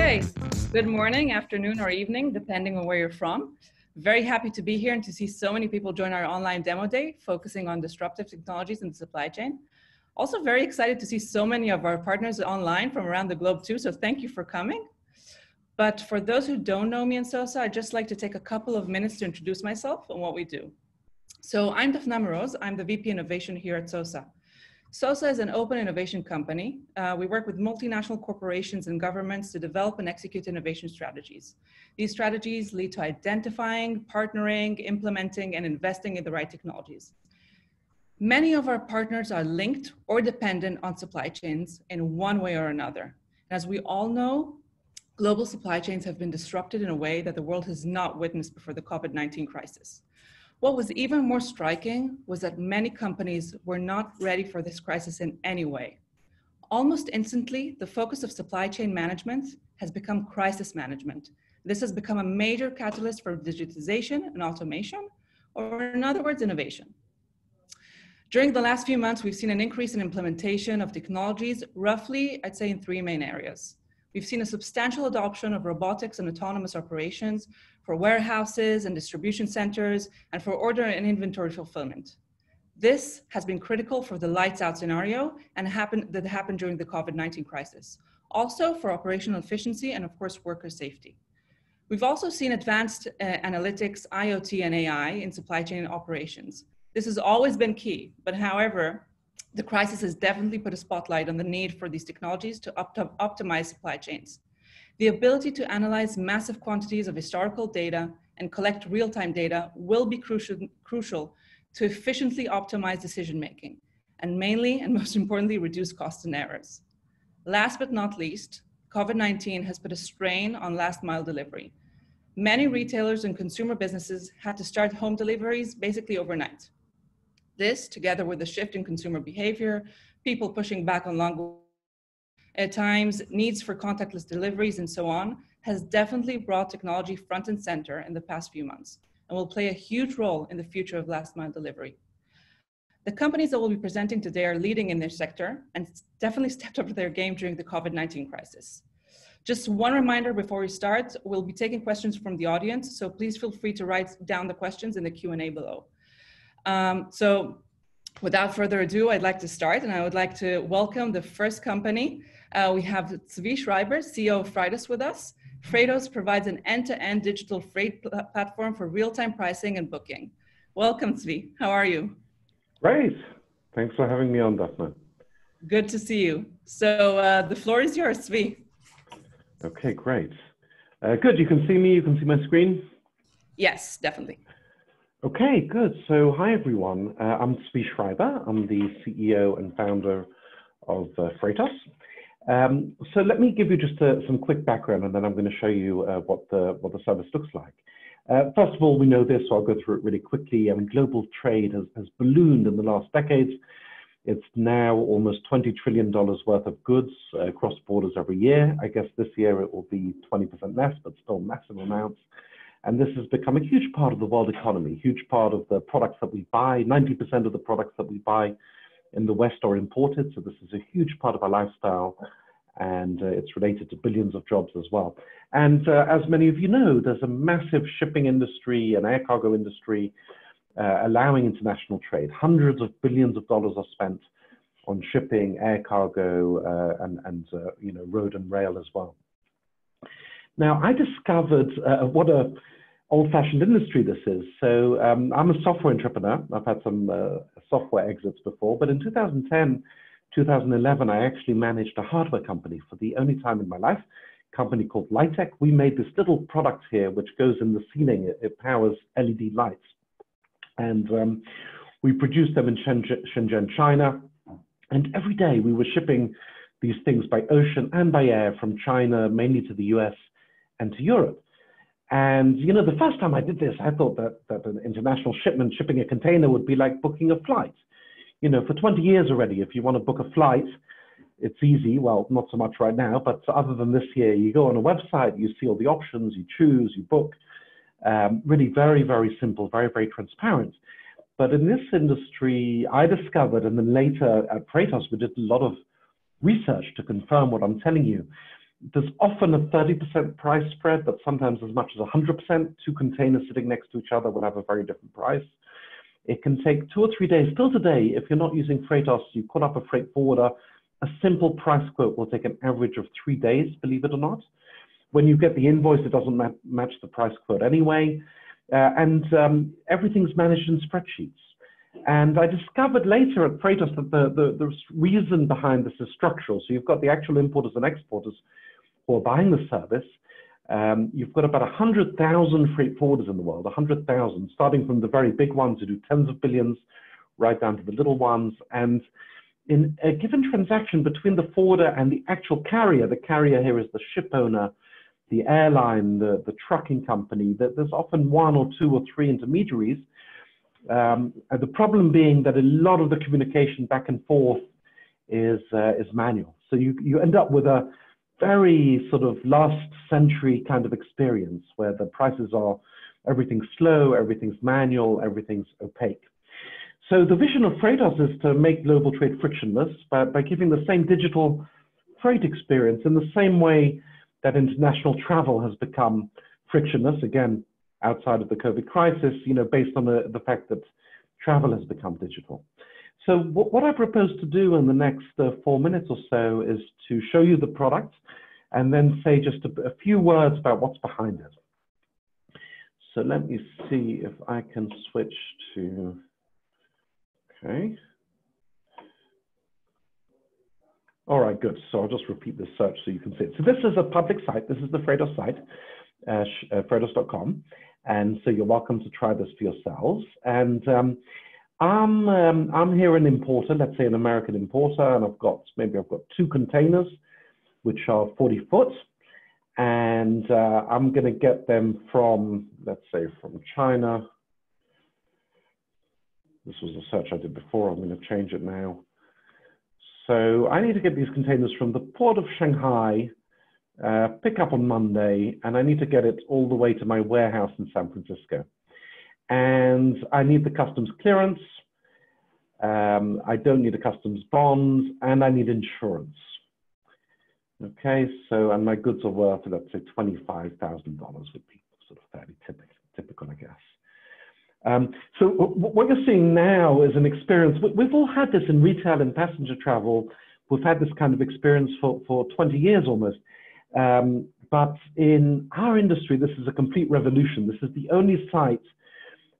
Okay, good morning, afternoon, or evening, depending on where you're from. Very happy to be here and to see so many people join our online demo day focusing on disruptive technologies in the supply chain. Also very excited to see so many of our partners online from around the globe too, so thank you for coming. But for those who don't know me and SOSA, I'd just like to take a couple of minutes to introduce myself and what we do. So I'm Daphna Moroz, I'm the VP Innovation here at SOSA. SOSA is an open innovation company. Uh, we work with multinational corporations and governments to develop and execute innovation strategies. These strategies lead to identifying, partnering, implementing, and investing in the right technologies. Many of our partners are linked or dependent on supply chains in one way or another. And As we all know, global supply chains have been disrupted in a way that the world has not witnessed before the COVID-19 crisis. What was even more striking was that many companies were not ready for this crisis in any way. Almost instantly, the focus of supply chain management has become crisis management. This has become a major catalyst for digitization and automation, or in other words, innovation. During the last few months, we've seen an increase in implementation of technologies, roughly, I'd say, in three main areas. We've seen a substantial adoption of robotics and autonomous operations for warehouses and distribution centers and for order and inventory fulfillment. This has been critical for the lights out scenario and happened, that happened during the COVID-19 crisis. Also for operational efficiency and of course worker safety. We've also seen advanced uh, analytics, IoT and AI in supply chain operations. This has always been key, but however, the crisis has definitely put a spotlight on the need for these technologies to optimize supply chains. The ability to analyze massive quantities of historical data and collect real-time data will be crucial, crucial to efficiently optimize decision-making, and mainly, and most importantly, reduce costs and errors. Last but not least, COVID-19 has put a strain on last mile delivery. Many retailers and consumer businesses had to start home deliveries basically overnight. This, together with the shift in consumer behavior, people pushing back on long at times needs for contactless deliveries and so on, has definitely brought technology front and center in the past few months and will play a huge role in the future of last mile delivery. The companies that will be presenting today are leading in their sector and definitely stepped up their game during the COVID-19 crisis. Just one reminder before we start, we'll be taking questions from the audience, so please feel free to write down the questions in the Q&A below. Um, so without further ado, I'd like to start and I would like to welcome the first company uh, we have Zvi Schreiber, CEO of Freightos with us. Freightos provides an end-to-end digital freight pl platform for real-time pricing and booking. Welcome, Zvi. How are you? Great. Thanks for having me on, Daphne. Good to see you. So uh, the floor is yours, Zvi. Okay, great. Uh, good. You can see me. You can see my screen. Yes, definitely. Okay, good. So, hi everyone. Uh, I'm Zvi Schreiber. I'm the CEO and founder of uh, Freightos. Um, so let me give you just uh, some quick background, and then I'm going to show you uh, what the what the service looks like. Uh, first of all, we know this, so I'll go through it really quickly. I mean, global trade has, has ballooned in the last decades. It's now almost $20 trillion worth of goods uh, cross borders every year. I guess this year it will be 20% less, but still massive amounts. And this has become a huge part of the world economy, huge part of the products that we buy. 90% of the products that we buy in the West are imported. So this is a huge part of our lifestyle and uh, it's related to billions of jobs as well. And uh, as many of you know, there's a massive shipping industry and air cargo industry uh, allowing international trade. Hundreds of billions of dollars are spent on shipping, air cargo, uh, and, and uh, you know, road and rail as well. Now, I discovered uh, what a old-fashioned industry this is. So um, I'm a software entrepreneur. I've had some software exits before, but in 2010, 2011, I actually managed a hardware company for the only time in my life, a company called Lightech. We made this little product here, which goes in the ceiling. It, it powers LED lights. And um, we produced them in Shenzhen, China. And every day we were shipping these things by ocean and by air from China, mainly to the US and to Europe. And you know, the first time I did this, I thought that, that an international shipment shipping a container would be like booking a flight you know, for 20 years already, if you want to book a flight, it's easy. Well, not so much right now, but other than this year, you go on a website, you see all the options, you choose, you book. Um, really very, very simple, very, very transparent. But in this industry, I discovered, and then later at Freightos, we did a lot of research to confirm what I'm telling you, There's often a 30% price spread, but sometimes as much as 100%. Two containers sitting next to each other will have a very different price. It can take two or three days. Still today, if you're not using Freightos, you call up a freight forwarder, a simple price quote will take an average of three days, believe it or not. When you get the invoice, it doesn't ma match the price quote anyway. Uh, and um, everything's managed in spreadsheets. And I discovered later at Freightos that the, the, the, reason behind this is structural. So you've got the actual importers and exporters who are buying the service. Um, you've got about 100,000 freight forwarders in the world, 100,000, starting from the very big ones who do tens of billions, right down to the little ones. And in a given transaction between the forwarder and the actual carrier, the carrier here is the ship owner, the airline, the, the trucking company, that there's often one or two or three intermediaries. Um, the problem being that a lot of the communication back and forth is, uh, is manual. So you, you end up with a very sort of last century kind of experience where the prices are, everything's slow, everything's manual, everything's opaque. So the vision of Freightos is to make global trade frictionless by, by giving the same digital freight experience in the same way that international travel has become frictionless, again, outside of the COVID crisis, you know, based on the, the fact that travel has become digital. So what, what I propose to do in the next uh, four minutes or so is to show you the product and then say just a, a few words about what's behind it. So let me see if I can switch to, okay. All right, good. So I'll just repeat the search so you can see it. So this is a public site. This is the Freightos site, uh, uh, Freightos.com. And so you're welcome to try this for yourselves. And um, I'm, um, I'm here an importer, let's say an American importer, and I've got, maybe I've got two containers, which are 40 foot. And uh, I'm going to get them from, let's say, from China. This was a search I did before. I'm going to change it now. So I need to get these containers from the port of Shanghai, uh, pick up on Monday, and I need to get it all the way to my warehouse in San Francisco. And I need the customs clearance. Um, I don't need a customs bond, and I need insurance. Okay, so and my goods are worth, let's say, twenty-five thousand dollars would be sort of fairly typical, typical, I guess. Um, so what you're seeing now is an experience. We've all had this in retail and passenger travel. We've had this kind of experience for, for 20 years almost. Um, but in our industry, this is a complete revolution. This is the only site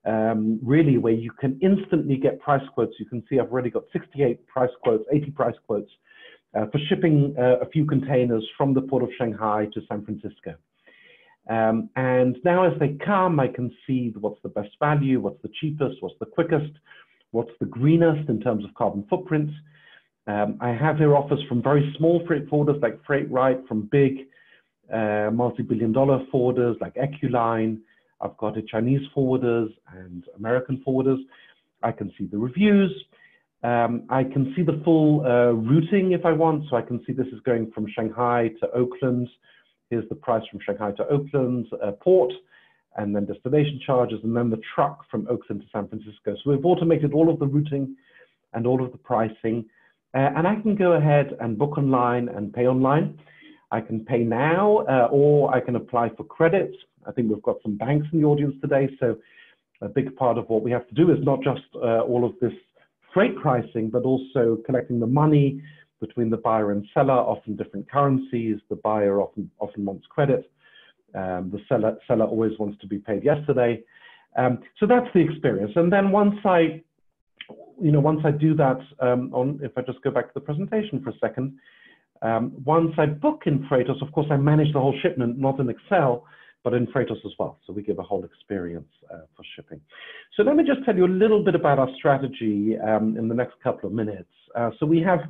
um, really where you can instantly get price quotes. You can see I've already got 68 price quotes, 80 price quotes uh, for shipping uh, a few containers from the port of Shanghai to San Francisco. Um, and now as they come, I can see what's the best value, what's the cheapest, what's the quickest, what's the greenest in terms of carbon footprints. Um, I have here offers from very small freight forwarders like Freightrite, from big uh, multi-billion dollar forwarders like ECU Line. I've got a Chinese forwarders and American forwarders. I can see the reviews. Um, I can see the full uh, routing if I want. So I can see this is going from Shanghai to Oakland, Here's the price from Shanghai to Oakland uh, port, and then destination charges, and then the truck from Oakland to San Francisco. So we've automated all of the routing and all of the pricing. Uh, and I can go ahead and book online and pay online. I can pay now, uh, or I can apply for credit. I think we've got some banks in the audience today, so a big part of what we have to do is not just uh, all of this freight pricing, but also collecting the money, between the buyer and seller, often different currencies. The buyer often often wants credit. Um, the seller seller always wants to be paid yesterday. Um, so that's the experience. And then once I, you know, once I do that, um, on if I just go back to the presentation for a second, um, once I book in Freightos, of course, I manage the whole shipment, not in Excel, but in Freightos as well. So we give a whole experience uh, for shipping. So let me just tell you a little bit about our strategy um, in the next couple of minutes. Uh, so we have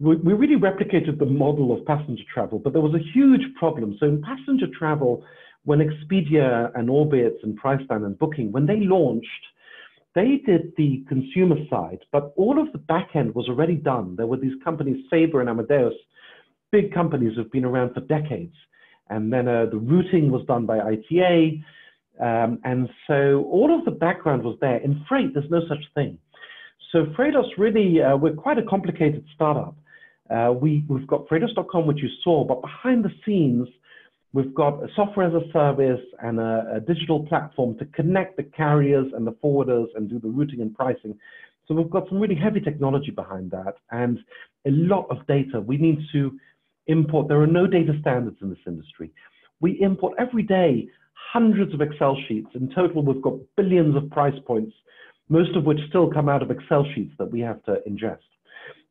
we, really replicated the model of passenger travel, but there was a huge problem. So in passenger travel, when Expedia and Orbitz and Priceline and Booking, when they launched, they did the consumer side, but all of the back end was already done. There were these companies, Sabre and Amadeus, big companies who've been around for decades. And then uh, the routing was done by ITA. Um, and so all of the background was there. In freight, there's no such thing. So Freightos really, uh, we're quite a complicated startup. Uh, we, we've got Freightos.com, which you saw, but behind the scenes, we've got a software as a service and a, a, digital platform to connect the carriers and the forwarders and do the routing and pricing. So we've got some really heavy technology behind that and a lot of data. We need to import, there are no data standards in this industry. We import every day hundreds of Excel sheets. In total, we've got billions of price points, most of which still come out of Excel sheets that we have to ingest.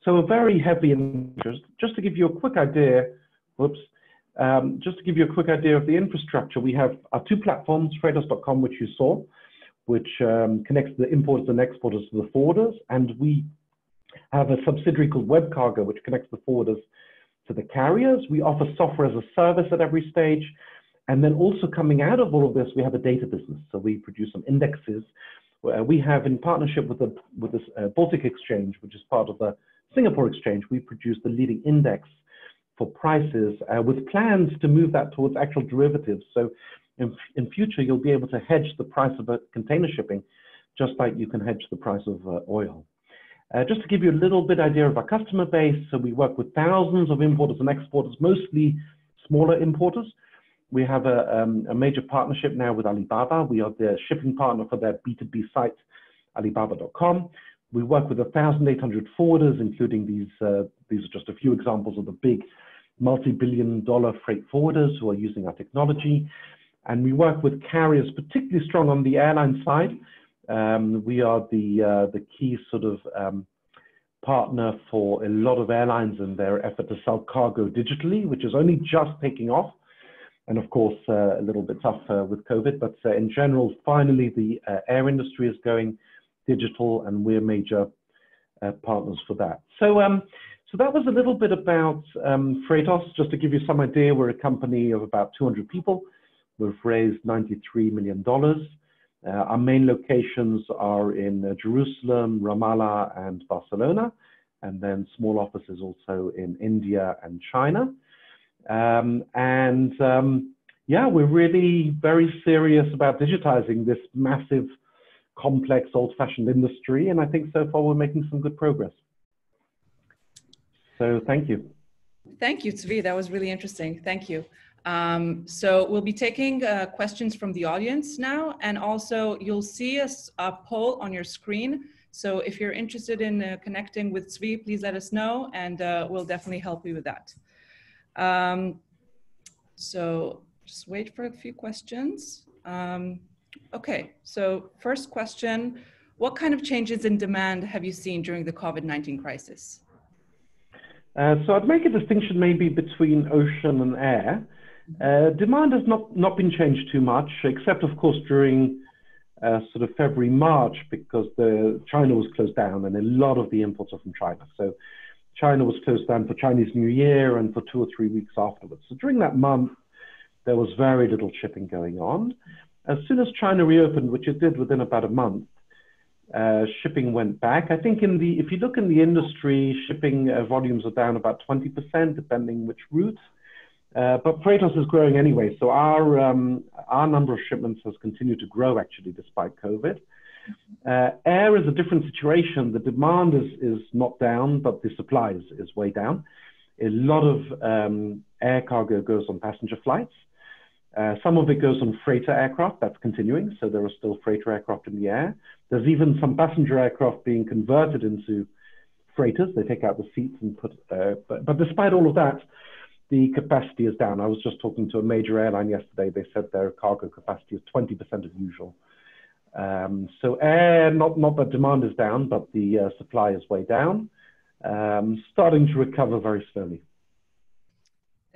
So a very heavy interest. Just to give you a quick idea, whoops, um, just to give you a quick idea of the infrastructure, we have our two platforms, Freightos.com, which you saw, which um, connects the importers and exporters to the forwarders, and we have a subsidiary called WebCargo, which connects the forwarders to the carriers. We offer software as a service at every stage. And then also coming out of all of this, we have a data business. So we produce some indexes. we have in partnership with the with this uh, Baltic Exchange, which is part of the Singapore Exchange, we produce the leading index for prices uh, with plans to move that towards actual derivatives. So in, in future, you'll be able to hedge the price of a container shipping, just like you can hedge the price of uh, oil. Uh, just to give you a little bit idea of our customer base, so we work with thousands of importers and exporters, mostly smaller importers. We have a, um, a, major partnership now with Alibaba. We are the shipping partner for their B2B site, alibaba.com. We work with 1,800 forwarders, including these, uh, these are just a few examples of the big multi-billion dollar freight forwarders who are using our technology. And we work with carriers, particularly strong on the airline side. Um, we are the, uh, the key sort of um, partner for a lot of airlines in their effort to sell cargo digitally, which is only just taking off. And of course, uh, a little bit tough uh, with COVID, but uh, in general, finally, the uh, air industry is going digital and we're major partners for that. So, um, so that was a little bit about um, Freightos. Just to give you some idea, we're a company of about 200 people. We've raised $93 million. Uh, our main locations are in uh, Jerusalem, Ramallah, and Barcelona, and then small offices also in India and China. Um, and um, yeah, we're really very serious about digitizing this massive, complex, old-fashioned industry, and I think so far we're making some good progress. So thank you. Thank you, Zvi. That was really interesting. Thank you. Um, so we'll be taking uh, questions from the audience now, and also you'll see a, a, poll on your screen. So if you're interested in uh, connecting with Zvi, please let us know, and uh, we'll definitely help you with that. Um, so just wait for a few questions. Um, okay, so first question, what kind of changes in demand have you seen during the COVID-19 crisis? Uh, so I'd make a distinction maybe between ocean and air. Uh, demand has not, not been changed too much, except of course during uh, sort of February, March, because the China was closed down and a lot of the imports are from China. So China was closed down for Chinese New Year and for two or three weeks afterwards. So during that month, there was very little shipping going on. As soon as China reopened, which it did within about a month, uh, shipping went back. I think in the if you look in the industry, shipping uh, volumes are down about 20%, depending which route. Uh, but Freightos is growing anyway, so our um, our number of shipments has continued to grow actually despite COVID. Uh, air is a different situation. The demand is is not down, but the supply is, is way down. A lot of um, air cargo goes on passenger flights. Uh, some of it goes on freighter aircraft. That's continuing, so there are still freighter aircraft in the air. There's even some passenger aircraft being converted into freighters. They take out the seats and put. Uh, but, but despite all of that the capacity is down. I was just talking to a major airline yesterday. They said their cargo capacity is 20% of usual. Um, so air, not, not that demand is down, but the uh, supply is way down, um, starting to recover very slowly.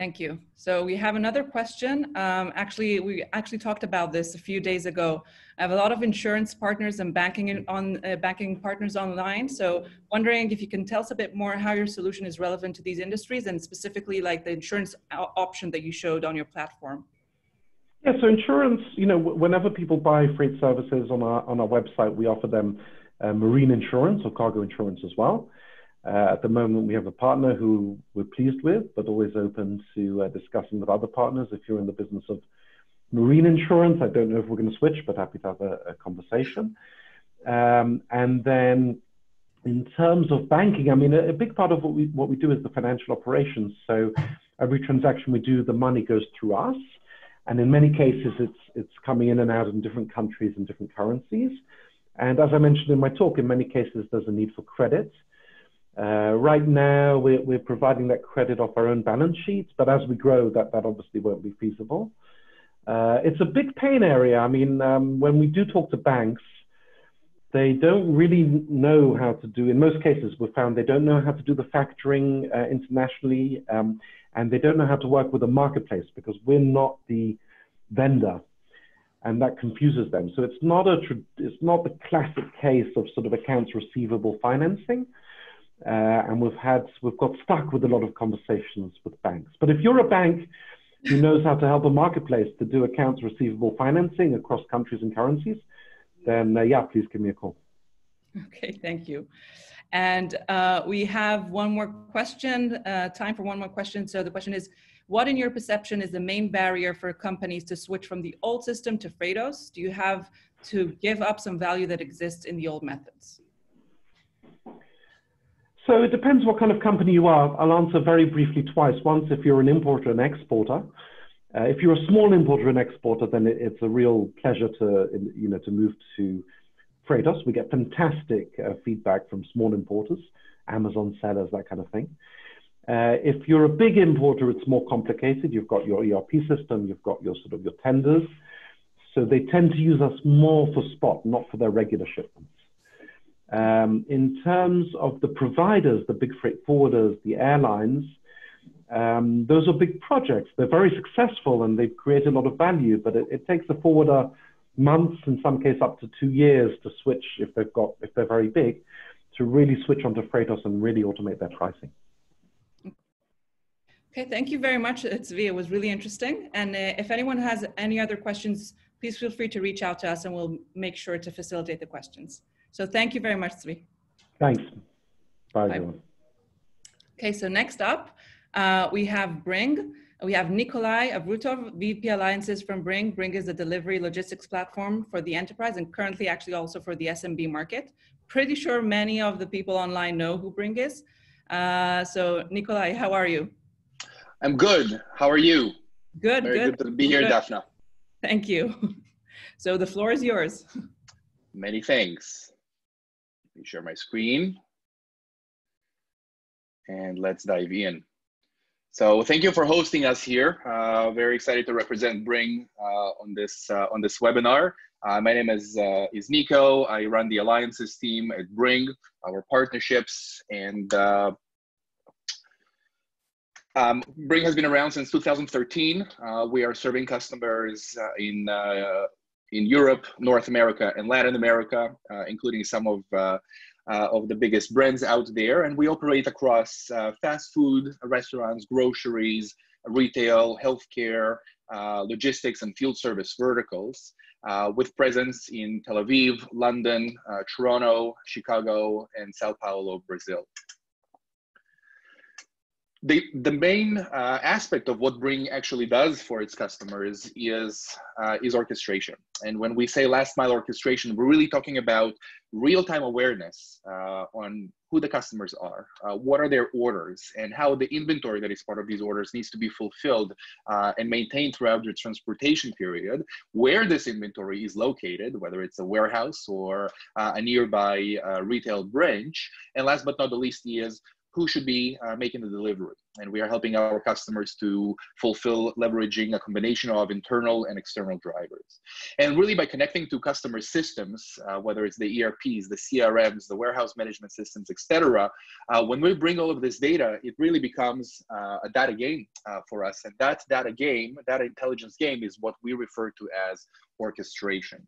Thank you. So we have another question. Um, actually, we actually talked about this a few days ago. I have a lot of insurance partners and banking on uh, banking partners online. So wondering if you can tell us a bit more how your solution is relevant to these industries and specifically like the insurance option that you showed on your platform. Yeah, so insurance, you know, whenever people buy freight services on our on our website, we offer them uh, marine insurance or cargo insurance as well. Uh, at the moment, we have a partner who we're pleased with, but always open to uh, discussing with other partners. If you're in the business of marine insurance, I don't know if we're going to switch, but happy to have a, a conversation. Um, and then in terms of banking, I mean, a, a, big part of what we what we do is the financial operations. So every transaction we do, the money goes through us, and in many cases, it's it's coming in and out in different countries and different currencies. And as I mentioned in my talk, in many cases, there's a need for credit. Uh, right now, we're, we're providing that credit off our own balance sheets, but as we grow, that, that obviously won't be feasible. Uh, it's a big pain area. I mean, um, when we do talk to banks, they don't really know how to do, in most cases, we've found they don't know how to do the factoring uh, internationally, um, and they don't know how to work with a marketplace because we're not the vendor, and that confuses them. So it's not a, it's not the classic case of sort of accounts receivable financing. Uh, and we've had, we've got stuck with a lot of conversations with banks. But if you're a bank who knows how to help a marketplace to do accounts receivable financing across countries and currencies, then uh, yeah, please give me a call. Okay, thank you. And uh, we have one more question, uh, time for one more question. So the question is, what in your perception is the main barrier for companies to switch from the old system to Freightos? Do you have to give up some value that exists in the old methods? So it depends what kind of company you are. I'll answer very briefly twice. Once, if you're an importer and exporter, uh, if you're a small importer and exporter, then it, it's a real pleasure to, you know, to move to Freightos. We get fantastic uh, feedback from small importers, Amazon sellers, that kind of thing. Uh, if you're a big importer, it's more complicated. You've got your ERP system, you've got your sort of your tenders. So they tend to use us more for spot, not for their regular shipments. Um, in terms of the providers, the big freight forwarders, the airlines, um, those are big projects. They're very successful and they've created a lot of value, but it, it takes a forwarder months, in some cases up to two years, to switch if they've got if they're very big, to really switch onto Freightos and really automate their pricing. Okay, thank you very much, Zvi. It was really interesting. And uh, if anyone has any other questions, please feel free to reach out to us and we'll make sure to facilitate the questions. So thank you very much, Zvi. Thanks. Bye, Bye. everyone. Okay, so next up, uh, we have Bringg. We have Nikolai Avrutov, VP Alliances from Bringg. Bringg is a delivery logistics platform for the enterprise and currently actually also for the SMB market. Pretty sure many of the people online know who Bringg is. Uh, so Nikolai, how are you? I'm good. How are you? Good, Very good. good to be here, good. Daphna. Thank you. So the floor is yours. Many thanks. Me share my screen. And let's dive in. So thank you for hosting us here. Uh, very excited to represent Bringg uh, on this uh, on this webinar. Uh, my name is uh, is Nico. I run the alliances team at Bringg, our partnerships, and uh, um, Bringg has been around since 2013. we are serving customers in in Europe, North America, and Latin America, including some of uh, of the biggest brands out there. And we operate across uh, fast food, restaurants, groceries, retail, healthcare, uh, logistics, and field service verticals, uh, with presence in Tel Aviv, London, uh, Toronto, Chicago, and Sao Paulo, Brazil the, the main uh, aspect of what Bringg actually does for its customers is, uh, is orchestration. And when we say last mile orchestration, we're really talking about real time awareness uh, on who the customers are, uh, what are their orders, and how the inventory that is part of these orders needs to be fulfilled uh, and maintained throughout the transportation period, where this inventory is located, whether it's a warehouse or uh, a nearby retail branch. And last but not the least is who should be uh, making the delivery. And we are helping our customers to fulfill leveraging a combination of internal and external drivers. And really by connecting to customer systems, uh, whether it's the ERPs, the CRMs, the warehouse management systems, etc., uh, when we bring all of this data, it really becomes uh, a data game uh, for us. And that data game, that intelligence game is what we refer to as orchestration.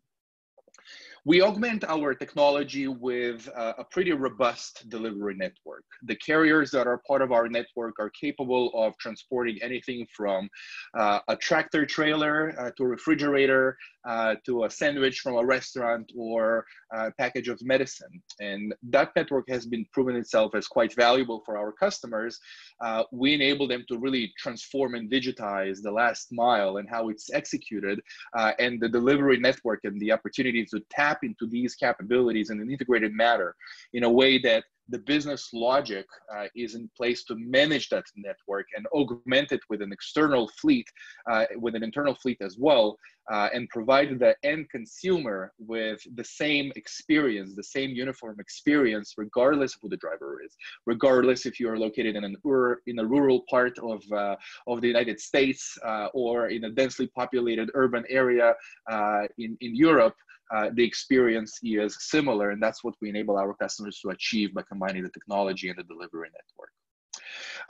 We augment our technology with uh, a pretty robust delivery network. The carriers that are part of our network are capable of transporting anything from uh, a tractor trailer uh, to a refrigerator uh, to a sandwich from a restaurant or a package of medicine. And that network has been proven itself as quite valuable for our customers. Uh, we enable them to really transform and digitize the last mile and how it's executed uh, and the delivery network and the opportunity to tap tap into these capabilities in an integrated manner in a way that the business logic uh, is in place to manage that network and augment it with an external fleet, uh, with an internal fleet as well, uh, and provide the end consumer with the same experience, the same uniform experience, regardless of who the driver is, regardless if you are located in an ur- in a rural part of uh, of the United States uh, or in a densely populated urban area uh, in in Europe uh, the experience is similar, and that's what we enable our customers to achieve by combining the technology and the delivery network.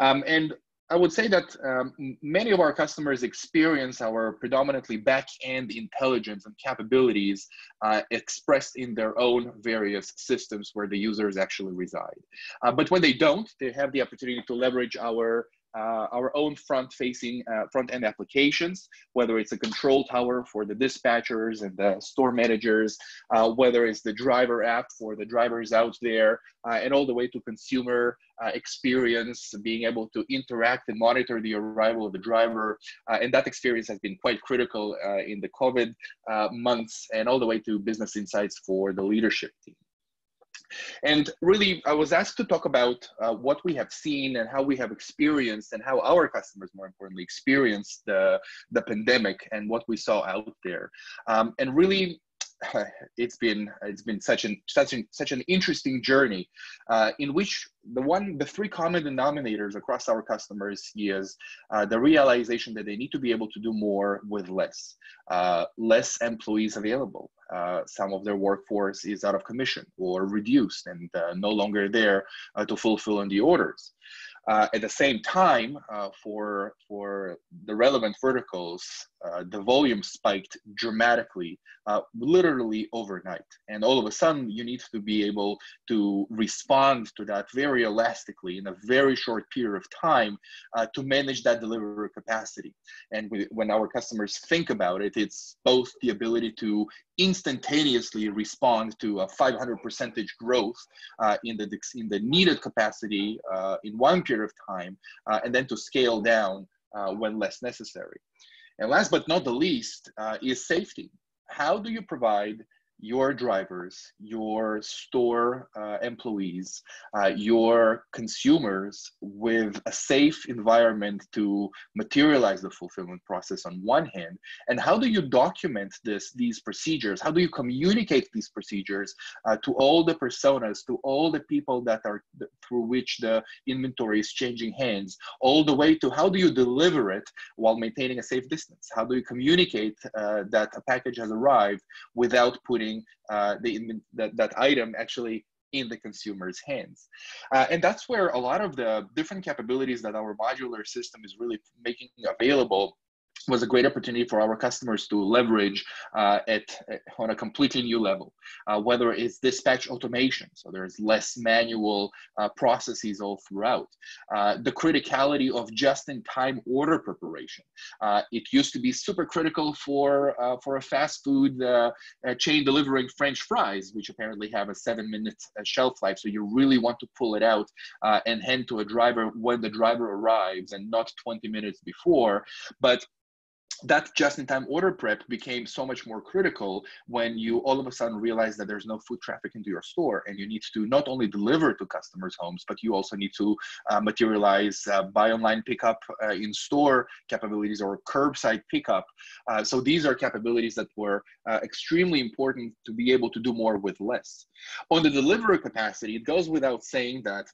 Um, and I would say that um, many of our customers experience our predominantly back-end intelligence and capabilities uh, expressed in their own various systems where the users actually reside. Uh, but when they don't, they have the opportunity to leverage our uh, our own front-facing uh, front-end applications, whether it's a control tower for the dispatchers and the store managers, uh, whether it's the driver app for the drivers out there, uh, and all the way to consumer uh, experience, being able to interact and monitor the arrival of the driver. Uh, and that experience has been quite critical in the COVID months, and all the way to business insights for the leadership team. And really, I was asked to talk about uh, what we have seen and how we have experienced and how our customers, more importantly, experienced the, the pandemic and what we saw out there. Um, and really, it's been it's been such an such an such an interesting journey uh, in which the one the three common denominators across our customers is uh, the realization that they need to be able to do more with less uh, less employees available uh, some of their workforce is out of commission or reduced and uh, no longer there uh, to fulfill on the orders. Uh, at the same time, uh, for, for the relevant verticals, uh, the volume spiked dramatically, uh, literally overnight. And all of a sudden, you need to be able to respond to that very elastically in a very short period of time uh, to manage that delivery capacity. And we, when our customers think about it, it's both the ability to instantaneously respond to a 500 percentage growth uh, in the in the needed capacity uh, in one period of time, and then to scale down when less necessary. And last but not the least uh, is safety. How do you provide your drivers, your store uh, employees, uh, your consumers with a safe environment to materialize the fulfillment process on one hand, and how do you document this these procedures? How do you communicate these procedures uh, to all the personas, to all the people that are through which the inventory is changing hands, all the way to how do you deliver it while maintaining a safe distance? How do you communicate uh, that a package has arrived without putting putting uh, the, that, that item actually in the consumer's hands. Uh, and that's where a lot of the different capabilities that our modular system is really making available was a great opportunity for our customers to leverage uh, it on a completely new level. Uh, whether it's dispatch automation, so there's less manual uh, processes all throughout. Uh, the criticality of just-in-time order preparation. Uh, it used to be super critical for uh, for a fast food chain delivering French fries, which apparently have a seven-minute shelf life. So you really want to pull it out and hand to a driver when the driver arrives, and not 20 minutes before. But that just-in-time order prep became so much more critical when you all of a sudden realize that there's no foot traffic into your store and you need to not only deliver to customers' homes, but you also need to uh, materialize uh, buy online pickup uh, in store capabilities or curbside pickup. Uh, so these are capabilities that were uh, extremely important to be able to do more with less. On the delivery capacity, it goes without saying that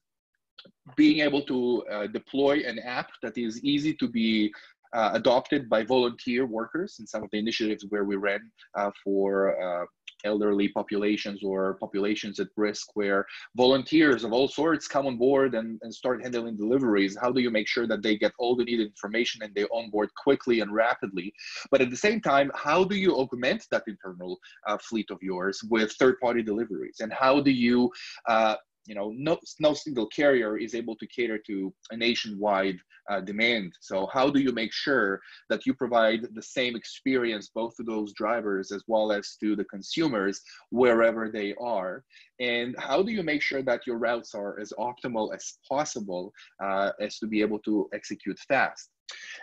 being able to uh, deploy an app that is easy to be uh, adopted by volunteer workers in some of the initiatives where we ran uh, for uh, elderly populations or populations at risk where volunteers of all sorts come on board and, and start handling deliveries. How do you make sure that they get all the needed information and they onboard quickly and rapidly? But at the same time how do you augment that internal uh, fleet of yours with third party deliveries? And how do you uh, you know, no, no single carrier is able to cater to a nationwide uh, demand. So how do you make sure that you provide the same experience both to those drivers as well as to the consumers wherever they are? And how do you make sure that your routes are as optimal as possible uh, as to be able to execute fast?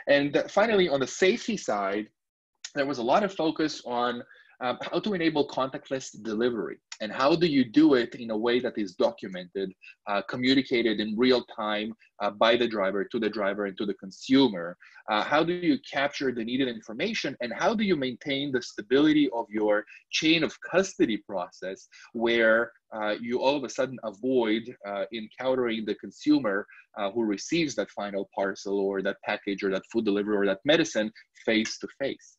And finally, on the safety side, there was a lot of focus on um, how to enable contactless delivery and how do you do it in a way that is documented, uh, communicated in real time uh, by the driver to the driver and to the consumer? Uh, how do you capture the needed information and how do you maintain the stability of your chain of custody process where uh, you all of a sudden avoid uh, encountering the consumer uh, who receives that final parcel or that package or that food delivery or that medicine face to face?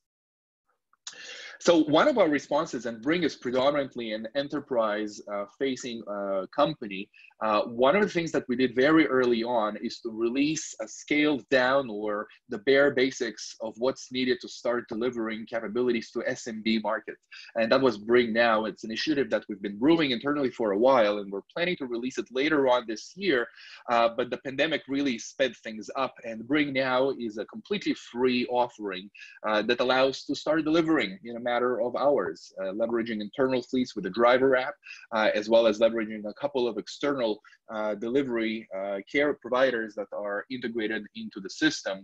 So one of our responses, and Bringg is predominantly an enterprise-facing uh, uh, company. Uh, one of the things that we did very early on is to release a scaled down or the bare basics of what's needed to start delivering capabilities to SMB market. And that was Bringg Now. It's an initiative that we've been brewing internally for a while, and we're planning to release it later on this year. Uh, but the pandemic really sped things up, and Bringg Now is a completely free offering uh, that allows to start delivering in a matter of hours, uh, leveraging internal fleets with the driver app, uh, as well as leveraging a couple of external uh, delivery uh, care providers that are integrated into the system.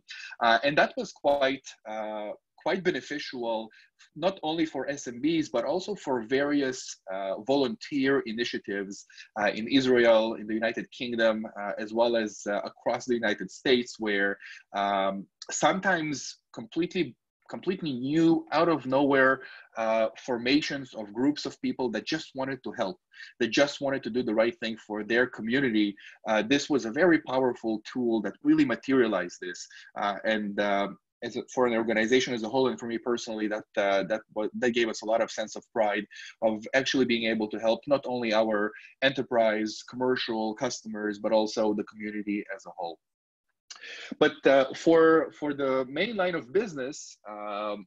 Uh, and that was quite quite beneficial not only for SMBs but also for various uh, volunteer initiatives uh, in Israel, in the United Kingdom, uh, as well as across the United States, where um, sometimes completely completely new, out of nowhere uh, formations of groups of people that just wanted to help, that just wanted to do the right thing for their community. Uh, this was a very powerful tool that really materialized this. Uh, and um, as a, for an organization as a whole, and for me personally, that uh, that that gave us a lot of sense of pride of actually being able to help not only our enterprise, commercial customers, but also the community as a whole. But uh, for for the main line of business, um,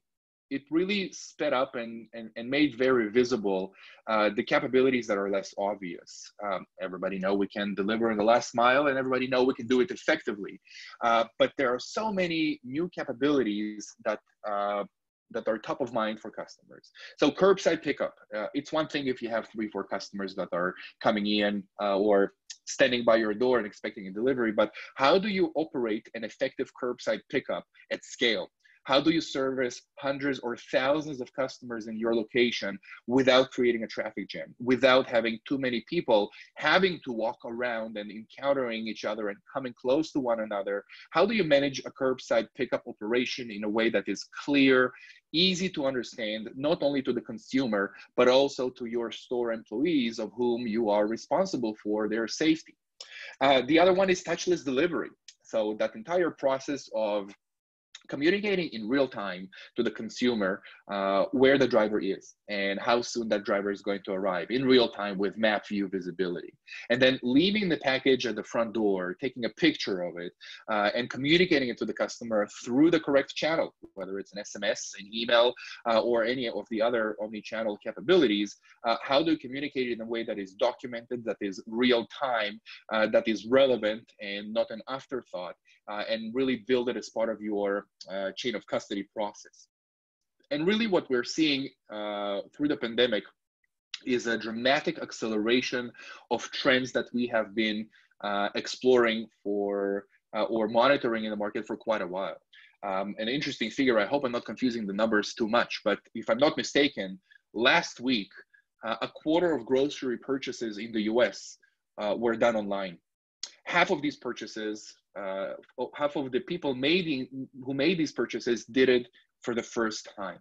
it really sped up and, and, and made very visible uh, the capabilities that are less obvious. Um, everybody know we can deliver in the last mile and everybody know we can do it effectively. Uh, but there are so many new capabilities that uh, that are top of mind for customers. So curbside pickup, uh, it's one thing if you have three, four customers that are coming in uh, or standing by your door and expecting a delivery, but how do you operate an effective curbside pickup at scale? How do you service hundreds or thousands of customers in your location without creating a traffic jam, without having too many people having to walk around and encountering each other and coming close to one another? How do you manage a curbside pickup operation in a way that is clear, easy to understand, not only to the consumer, but also to your store employees of whom you are responsible for their safety? Uh, the other one is touchless delivery. So that entire process of communicating in real time to the consumer uh, where the driver is and how soon that driver is going to arrive in real time with map view visibility. And then leaving the package at the front door, taking a picture of it, uh, and communicating it to the customer through the correct channel, whether it's an SMS, an email, uh, or any of the other omni-channel capabilities. Uh, how do you communicate in a way that is documented, that is real time, uh, that is relevant, and not an afterthought, uh, and really build it as part of your uh, chain of custody process. And really what we're seeing uh, through the pandemic is a dramatic acceleration of trends that we have been uh, exploring for uh, or monitoring in the market for quite a while. Um, an interesting figure, I hope I'm not confusing the numbers too much, but if I'm not mistaken, last week, uh, a quarter of grocery purchases in the US uh, were done online. Half of these purchases uh, half of the people made who made these purchases did it for the first time.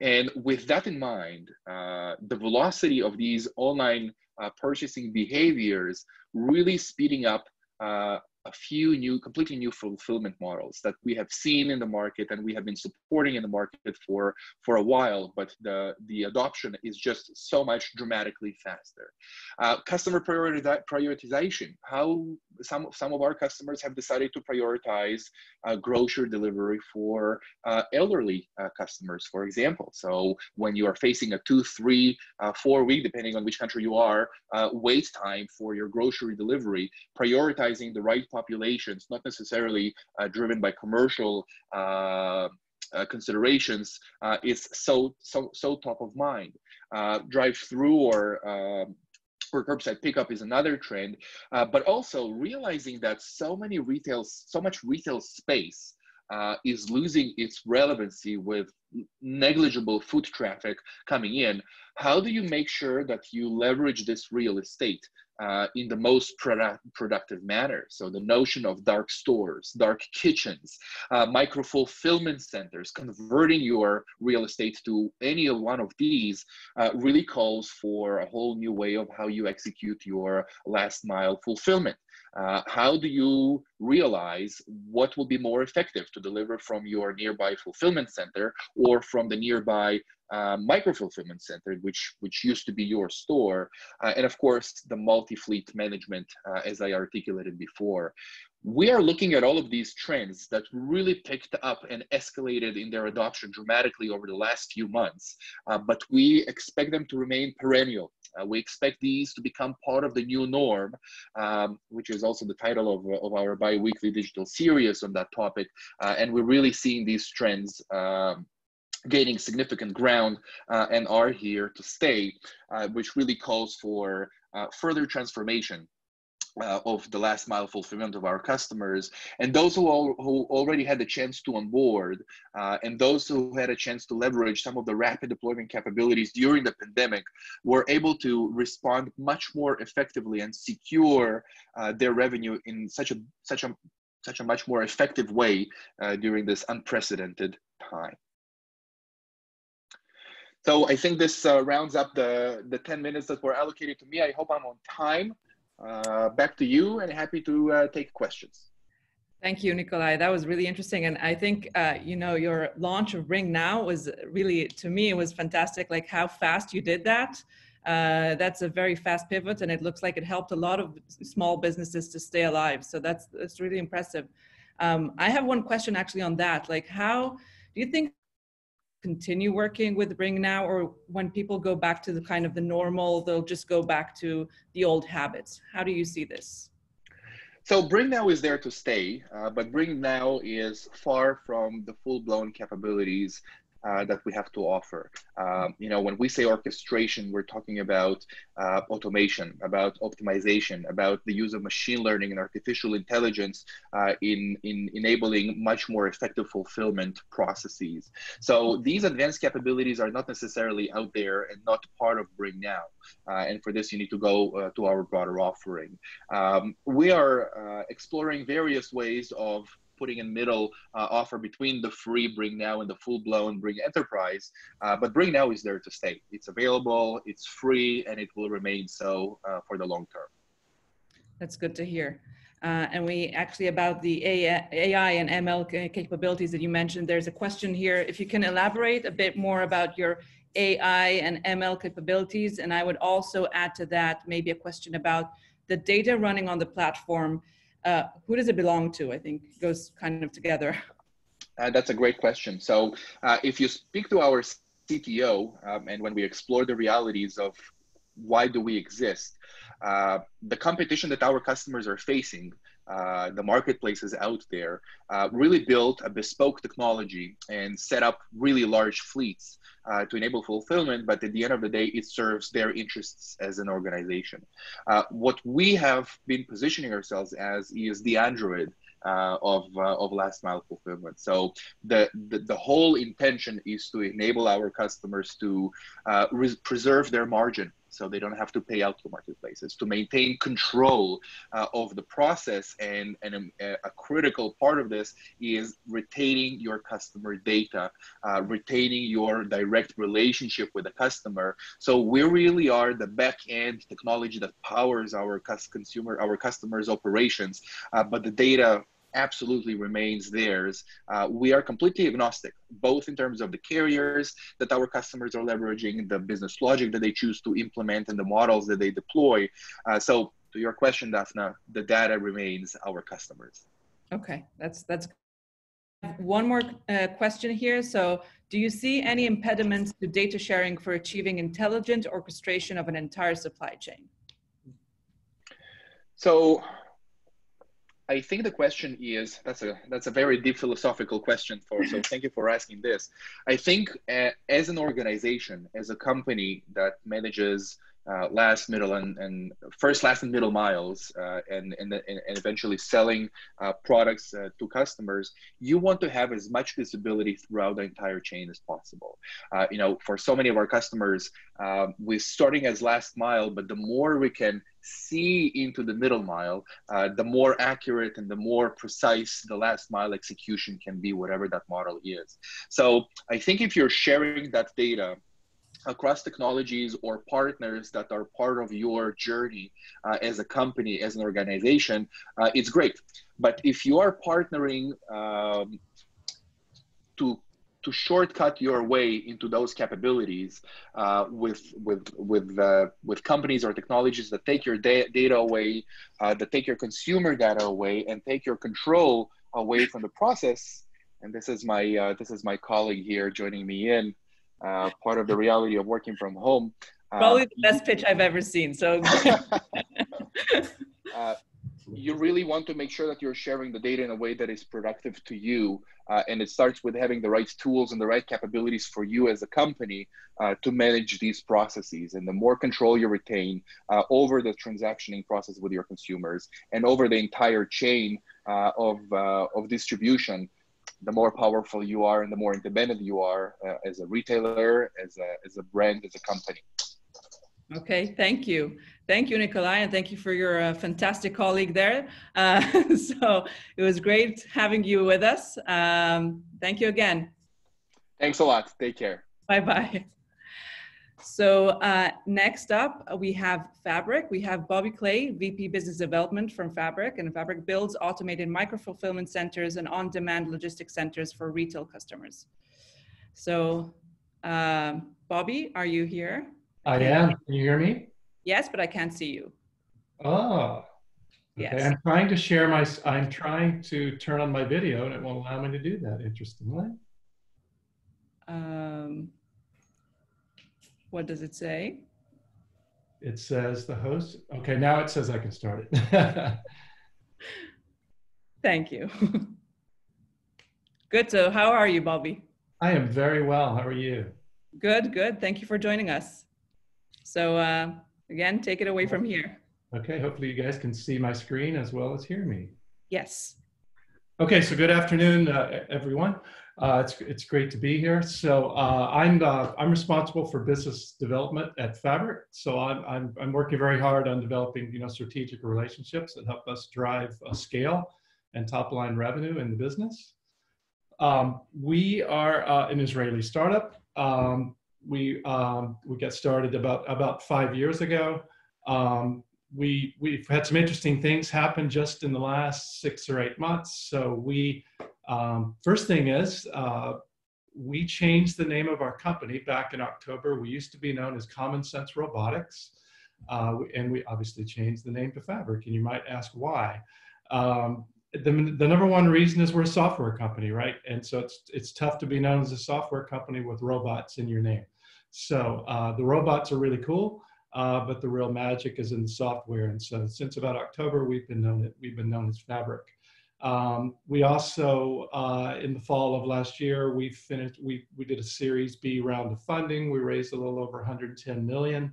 And with that in mind, uh, the velocity of these online uh, purchasing behaviors really speeding up uh, a few new, completely new fulfillment models that we have seen in the market and we have been supporting in the market for, for a while, but the, the adoption is just so much dramatically faster. Uh, customer prioritization, how some, some of our customers have decided to prioritize uh, grocery delivery for uh, elderly uh, customers, for example. So when you are facing a two, three, uh, four week, depending on which country you are, uh, wait time for your grocery delivery, prioritizing the right populations, not necessarily uh, driven by commercial uh, uh, considerations, uh, is so so so top of mind. Uh, drive-through or um, or curbside pickup is another trend, uh, but also realizing that so many retail, so much retail space is losing its relevancy with negligible foot traffic coming in, how do you make sure that you leverage this real estate uh, in the most product, productive manner? So the notion of dark stores, dark kitchens, uh, micro fulfillment centers, converting your real estate to any one of these uh, really calls for a whole new way of how you execute your last mile fulfillment. Uh, how do you realize what will be more effective to deliver from your nearby fulfillment center or from the nearby uh, micro fulfillment center, which which used to be your store, uh, and of course the multi-fleet management, uh, as I articulated before. We are looking at all of these trends that really picked up and escalated in their adoption dramatically over the last few months, uh, but we expect them to remain perennial. Uh, we expect these to become part of the new norm, um, which is also the title of, of our bi-weekly digital series on that topic. Uh, and we're really seeing these trends um, gaining significant ground uh, and are here to stay, uh, which really calls for uh, further transformation uh, of the last mile fulfillment of our customers and those who, who already had the chance to onboard uh, and those who had a chance to leverage some of the rapid deployment capabilities during the pandemic were able to respond much more effectively and secure uh, their revenue in such a such a such a much more effective way during this unprecedented time. So I think this uh, rounds up the, the 10 minutes that were allocated to me. I hope I'm on time. Uh, back to you and happy to uh, take questions. Thank you, Nikolai. That was really interesting. And I think, uh, you know, your launch of Bringg Now was really, to me, it was fantastic, like how fast you did that. Uh, that's a very fast pivot and it looks like it helped a lot of small businesses to stay alive. So that's, that's really impressive. Um, I have one question actually on that. Like how do you think continue working with Bringg Now, or when people go back to the kind of the normal, they'll just go back to the old habits? How do you see this? So Bringg Now is there to stay, uh, but Bringg Now is far from the full-blown capabilities uh, that we have to offer. Um, you know, when we say orchestration, we're talking about uh, automation, about optimization, about the use of machine learning and artificial intelligence uh, in, in enabling much more effective fulfillment processes. So these advanced capabilities are not necessarily out there and not part of Bringg Now. Uh, and for this, you need to go uh, to our broader offering. Um, we are uh, exploring various ways of putting in middle uh, offer between the free Bringg Now and the full blown Bringg Enterprise. Uh, but Bringg Now is there to stay. It's available, it's free, and it will remain so uh, for the long term. That's good to hear. Uh, and we actually about the AI and ML capabilities that you mentioned, there's a question here. If you can elaborate a bit more about your AI and ML capabilities. And I would also add to that maybe a question about the data running on the platform uh, who does it belong to? I think goes kind of together. Uh, that's a great question. So uh, if you speak to our CTO um, and when we explore the realities of why do we exist, uh, the competition that our customers are facing, uh, the marketplaces out there, uh, really built a bespoke technology and set up really large fleets uh, to enable fulfillment, but at the end of the day, it serves their interests as an organization. Uh, what we have been positioning ourselves as is the Android uh, of, of last mile fulfillment. So the, the, the, whole intention is to enable our customers to preserve their margin so they don't have to pay out to marketplaces. To maintain control uh, of the process and, and a, um, a, critical part of this is retaining your customer data uh, retaining your direct relationship with the customer. So we really are the back end technology that powers our consumer our customers operations uh, but the data absolutely remains theirs. Uh, we are completely agnostic, both in terms of the carriers that our customers are leveraging, the business logic that they choose to implement, and the models that they deploy. Uh, so, to your question, Daphna, the data remains our customers. Okay, that's that's. One more uh, question here. So, do you see any impediments to data sharing for achieving intelligent orchestration of an entire supply chain? So, I think the question is that's a that's a very deep philosophical question for so thank you for asking this. I think uh, as an organization, as a company that manages uh, last, middle, and, and first, last, and middle miles, uh, and, and, and eventually selling uh, products uh, to customers, you want to have as much visibility throughout the entire chain as possible. Uh, you know, for so many of our customers, um, we're starting as last mile, but the more we can see into the middle mile, uh, the more accurate and the more precise the last mile execution can be, whatever that model is. So I think if you're sharing that data across technologies or partners that are part of your journey uh, as a company, as an organization, uh, it's great. But if you are partnering um, to to shortcut your way into those capabilities uh, with with with uh, with companies or technologies that take your da- data away, uh, that take your consumer data away, and take your control away from the process. And this is my uh, this is my colleague here joining me in uh, part of the reality of working from home. Uh, Probably the best pitch I've ever seen. So. uh, you really want to make sure that you're sharing the data in a way that is productive to you. Uh, and it starts with having the right tools and the right capabilities for you as a company uh, to manage these processes. And the more control you retain uh, over the transactioning process with your consumers and over the entire chain uh, of, uh, of distribution, the more powerful you are and the more independent you are uh, as a retailer, as a, as a brand, as a company. Okay, thank you. Thank you, Nikolai, and thank you for your uh, fantastic colleague there. Uh, so it was great having you with us. Um, thank you again. Thanks a lot. Take care. Bye bye. So uh, next up, uh, we have Fabric. We have Bobby Clay, VP Business Development from Fabric, and Fabric builds automated micro-fulfillment centers and on-demand logistics centers for retail customers. So uh, Bobby, are you here? I am. Can you hear me? Yes, but I can't see you. Oh. Okay. Yes. I'm trying to share my, I'm trying to turn on my video and it won't allow me to do that, interestingly. Um, what does it say? It says the host. Okay, now it says I can start it. Thank you. good. So, how are you, Bobby? I am very well. How are you? Good, good. Thank you for joining us. So, uh, again, take it away from here. Okay, hopefully, you guys can see my screen as well as hear me. Yes. Okay, so good afternoon, uh, everyone. Uh, it's, it's great to be here. So uh, I'm, uh, I'm responsible for business development at Fabric. So I'm, I'm, I'm working very hard on developing you know, strategic relationships that help us drive scale and top line revenue in the business. Um, we are uh, an Israeli startup. Um, we, um, we got started about, about five years ago. Um, we, we've had some interesting things happen just in the last six or eight months. So we um, first thing is, uh, we changed the name of our company back in October. We used to be known as Common Sense Robotics, uh, and we obviously changed the name to Fabric. And you might ask why. Um, the, the number one reason is we're a software company, right? And so it's it's tough to be known as a software company with robots in your name. So uh, the robots are really cool, uh, but the real magic is in the software. And so since about October, we've been known we've been known as Fabric. Um, we also, uh, in the fall of last year, we finished, we, we did a Series B round of funding. We raised a little over 110 million.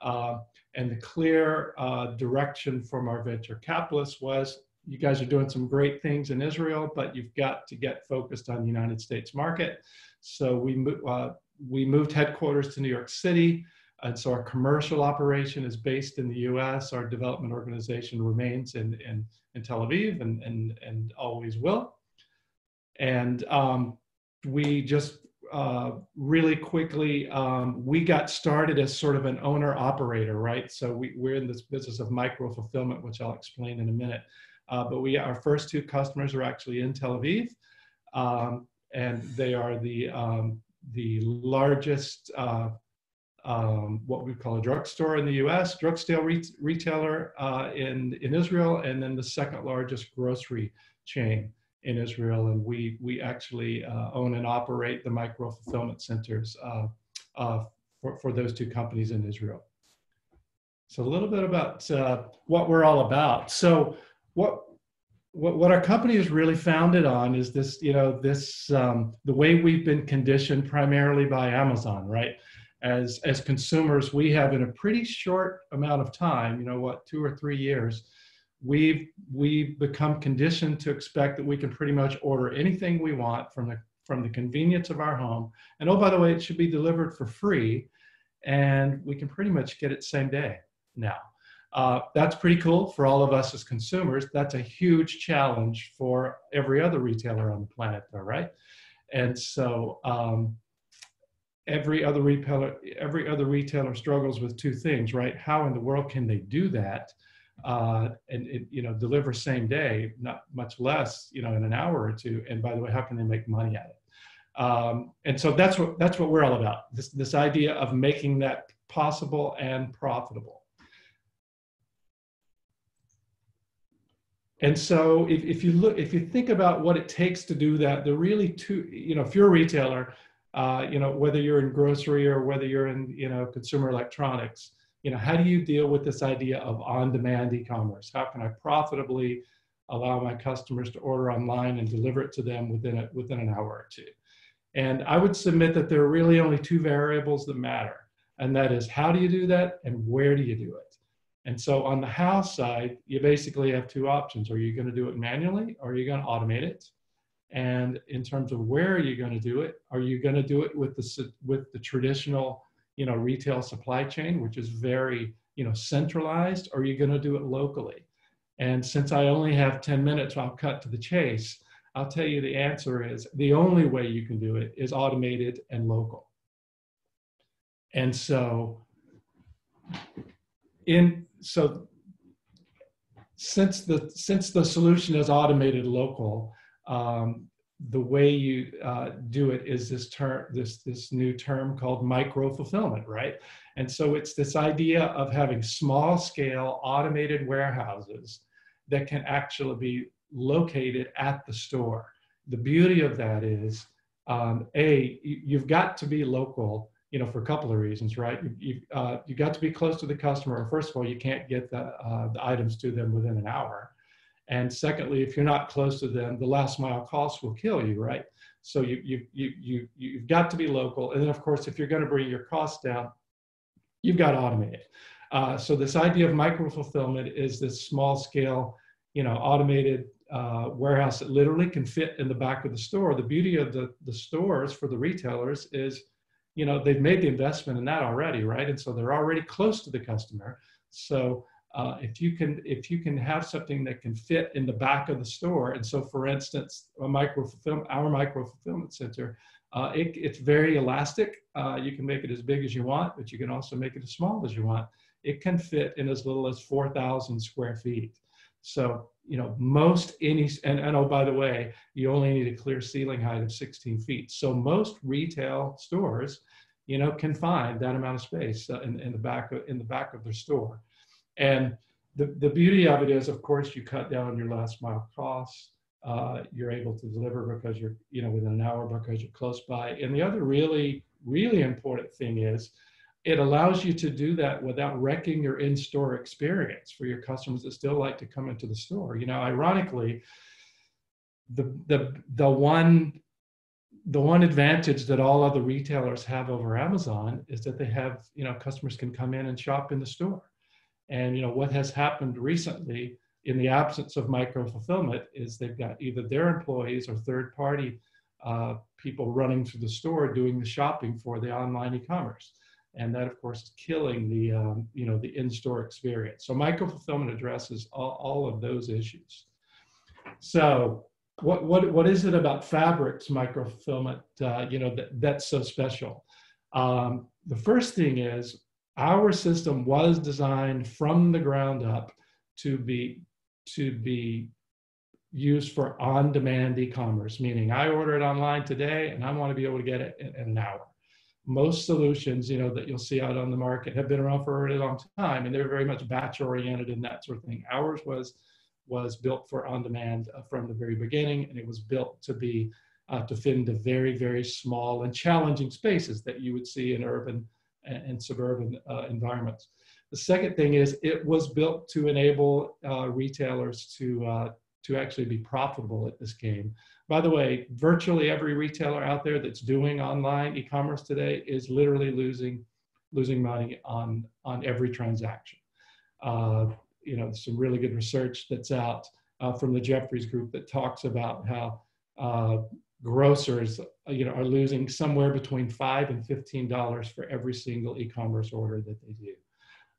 Uh, and the clear uh, direction from our venture capitalists was, you guys are doing some great things in Israel, but you've got to get focused on the United States market. So we, uh, we moved headquarters to New York City. And so our commercial operation is based in the US. Our development organization remains in, in, in Tel Aviv and, and, and always will. And um, we just uh, really quickly, um, we got started as sort of an owner operator, right? So we, we're in this business of micro fulfillment, which I'll explain in a minute. Uh, but we, our first two customers are actually in Tel Aviv. Um, and they are the, um, the largest uh, um, what we call a drugstore in the US, drugstore re retailer uh, in, in Israel, and then the second largest grocery chain in Israel. And we, we actually uh, own and operate the micro fulfillment centers uh, uh for, for those two companies in Israel. So a little bit about uh, what we're all about. So what, what, our company is really founded on is this, you know, this, um, the way we've been conditioned primarily by Amazon, right? As as consumers, we have in a pretty short amount of time, you know, what two or three years, we've we've become conditioned to expect that we can pretty much order anything we want from the from the convenience of our home. And oh, by the way, it should be delivered for free, and we can pretty much get it same day now. Uh, that's pretty cool for all of us as consumers. That's a huge challenge for every other retailer on the planet, though, right? And so um, every other retailer, every other retailer struggles with two things, right? How in the world can they do that? Uh, and it, you know deliver same day, not much less, you know, in an hour or two. And by the way, how can they make money at it? Um, and so that's what that's what we're all about. This this idea of making that possible and profitable. And so if, if you look, if you think about what it takes to do that, there really two, you know, if you're a retailer, uh, you know, whether you're in grocery or whether you're in, you know, consumer electronics, you know, how do you deal with this idea of on-demand e-commerce? How can I profitably allow my customers to order online and deliver it to them within a, within an hour or two? And I would submit that there are really only two variables that matter, and that is how do you do that and where do you do it? And so on the house side, you basically have two options. Are you going to do it manually or are you going to automate it? And in terms of where are you going to do it, are you going to do it with the, with the traditional, you know, retail supply chain, which is very, you know, centralized, or are you going to do it locally? And since I only have 10 minutes, I'll cut to the chase. I'll tell you the answer is the only way you can do it is automated and local. And so in so since the since the solution is automated local, um, the way you uh, do it is this term this this new term called micro fulfillment, right? And so it's this idea of having small scale automated warehouses that can actually be located at the store. The beauty of that is, um, a you've got to be local you know, for a couple of reasons, right? You, you, uh, you got to be close to the customer. First of all, you can't get the, uh, the items to them within an hour. And secondly, if you're not close to them, the last mile costs will kill you, right? So you, you, you, you, you've got to be local. And then of course, if you're gonna bring your costs down, you've got to automate it. Uh, so this idea of micro fulfillment is this small scale, you know, automated uh, warehouse that literally can fit in the back of the store. The beauty of the, the stores for the retailers is you know they've made the investment in that already right and so they're already close to the customer so uh, if you can if you can have something that can fit in the back of the store and so for instance a micro our micro fulfillment center uh, it, it's very elastic uh, you can make it as big as you want but you can also make it as small as you want it can fit in as little as 4000 square feet so you know, most any, and, and oh, by the way, you only need a clear ceiling height of 16 feet. So most retail stores, you know, can find that amount of space uh, in, in the back of, in the back of their store. And the, the beauty of it is, of course, you cut down your last mile costs. Uh, you're able to deliver because you're, you know, within an hour because you're close by. And the other really, really important thing is it allows you to do that without wrecking your in-store experience for your customers that still like to come into the store. You know, ironically, the the the one the one advantage that all other retailers have over Amazon is that they have, you know, customers can come in and shop in the store. And you know what has happened recently in the absence of micro fulfillment is they've got either their employees or third party uh, people running through the store doing the shopping for the online e-commerce. And that of course is killing the um, you know the in-store experience. So micro fulfillment addresses all, all of those issues. So what what what is it about fabrics micro fulfillment uh, you know that, that's so special? Um, the first thing is our system was designed from the ground up to be to be used for on-demand e-commerce meaning i order it online today and i want to be able to get it in, in an hour most solutions, you know, that you'll see out on the market have been around for a really long time, and they're very much batch oriented and that sort of thing. Ours was was built for on demand uh, from the very beginning, and it was built to be uh, to fit into very very small and challenging spaces that you would see in urban and, suburban uh, environments. The second thing is it was built to enable uh, retailers to uh, to actually be profitable at this game by the way, virtually every retailer out there that's doing online e-commerce today is literally losing losing money on on every transaction. Uh, you know, some really good research that's out uh, from the Jefferies Group that talks about how uh, grocers, you know, are losing somewhere between five and fifteen dollars for every single e-commerce order that they do.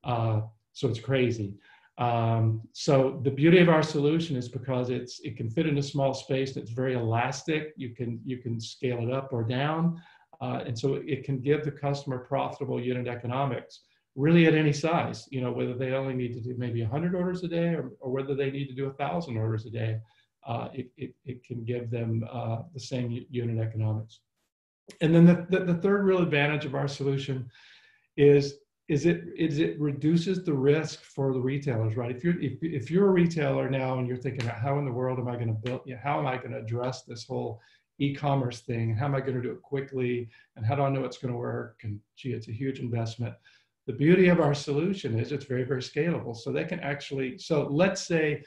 Uh, so it's crazy. Um, so the beauty of our solution is because it's it can fit in a small space. It's very elastic. You can you can scale it up or down, uh, and so it can give the customer profitable unit economics really at any size. You know whether they only need to do maybe 100 orders a day or, or whether they need to do a thousand orders a day. Uh, it, it, it can give them uh, the same unit economics. And then the, the, the third real advantage of our solution is is it is it reduces the risk for the retailers right? If you're if, if you're a retailer now and you're thinking how in the world am i going to build you know, how am i going to address this whole e-commerce thing? How am i going to do it quickly? And how do i know it's going to work? And gee it's a huge investment. The beauty of our solution is it's very very scalable. So they can actually so let's say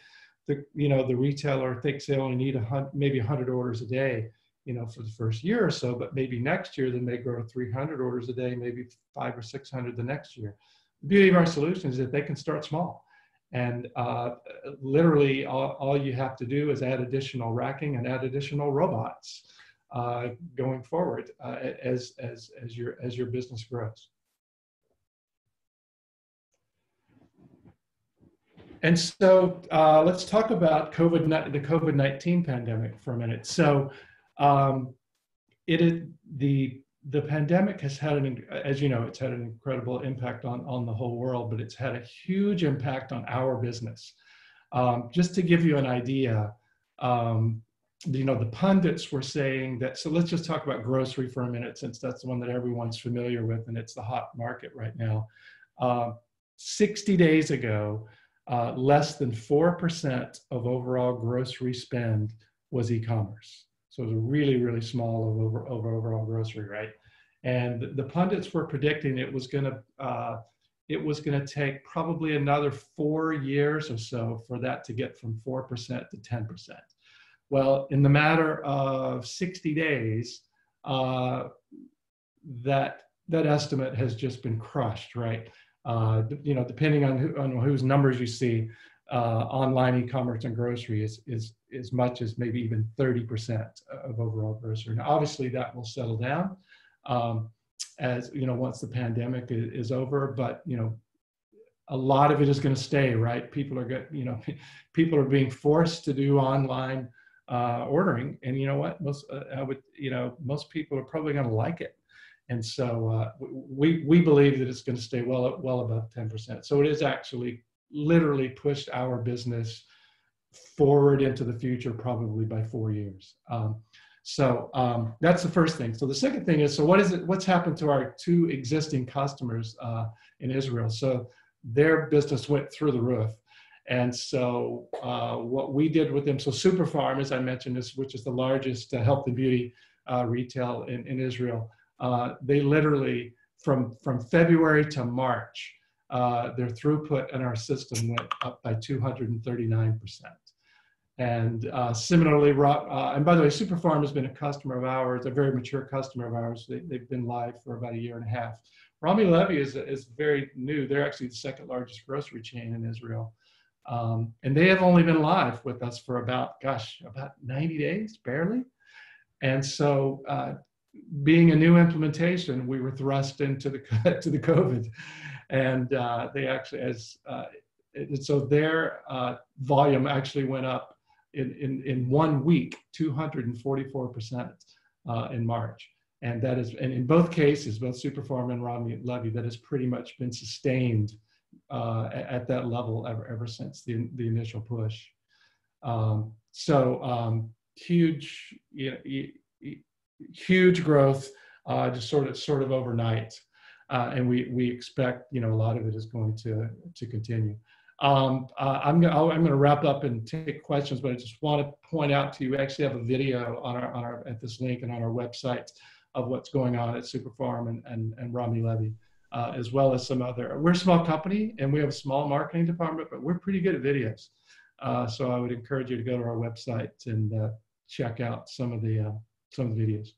the you know the retailer thinks they only need a hundred maybe 100 orders a day you know, for the first year or so, but maybe next year they may grow to 300 orders a day, maybe five or 600 the next year. The beauty of our solution is that they can start small. And uh, literally all, all, you have to do is add additional racking and add additional robots uh, going forward uh, as, as, as, your, as your business grows. And so uh, let's talk about COVID, the COVID-19 pandemic for a minute. So um, the the pandemic has had an, as you know, it's had an incredible impact on on the whole world, but it's had a huge impact on our business. Um, just to give you an idea, um, you know, the pundits were saying that. So let's just talk about grocery for a minute, since that's the one that everyone's familiar with, and it's the hot market right now. Uh, 60 days ago, uh, less than 4% of overall grocery spend was e-commerce. So it was a really, really small of over, over overall grocery, right? And the pundits were predicting it was going to uh, it was going to take probably another four years or so for that to get from four percent to ten percent. Well, in the matter of 60 days, uh, that that estimate has just been crushed, right? Uh, you know, depending on who, on whose numbers you see, uh, online e-commerce and grocery is, is as much as maybe even 30% of overall grocery. Now, obviously that will settle down um, as, you know, once the pandemic is, is, over, but, you know, a lot of it is going to stay, right? People are get, you know, people are being forced to do online uh, ordering. And you know what, most, uh, I would, you know, most people are probably going to like it. And so uh, we, we believe that it's going to stay well, well above 10%. So it is actually literally pushed our business forward into the future probably by four years. Um, so um, that's the first thing. So the second thing is, so what is it? What's happened to our two existing customers uh, in Israel? So their business went through the roof, and so uh, what we did with them. So Super-Pharm, as I mentioned, is which is the largest uh, health and beauty uh, retail in, in Israel. Uh, they literally from from February to March uh, their throughput in our system went up by 239%. And uh, similarly, uh, and by the way, Super-Pharm has been a customer of ours, a very mature customer of ours. They, have been live for about a year and a half. Rami Levy is, is very new. They're actually the second largest grocery chain in Israel. Um, and they have only been live with us for about, gosh, about 90 days, barely. And so, uh, being a new implementation, we were thrust into the to the COVID, and uh, they actually as uh, it, so their uh, volume actually went up in, in, in one week 244 percent uh, in March. And that is and in both cases both Super-Pharm and Rami Levy that has pretty much been sustained uh, at, at, that level ever ever since the, the initial push. Um, so um, huge you know, huge growth uh, just sort of sort of overnight uh, and we we expect you know a lot of it is going to to continue. Um, uh, I'm gonna I'm gonna wrap up and take questions, but I just want to point out to you. We actually have a video on our on our at this link and on our website of what's going on at Super-Pharm and and, and Rami Levy. Uh, as well as some other. We're a small company and we have a small marketing department, but we're pretty good at videos. Uh, so I would encourage you to go to our website and uh, check out some of the uh, some of the videos.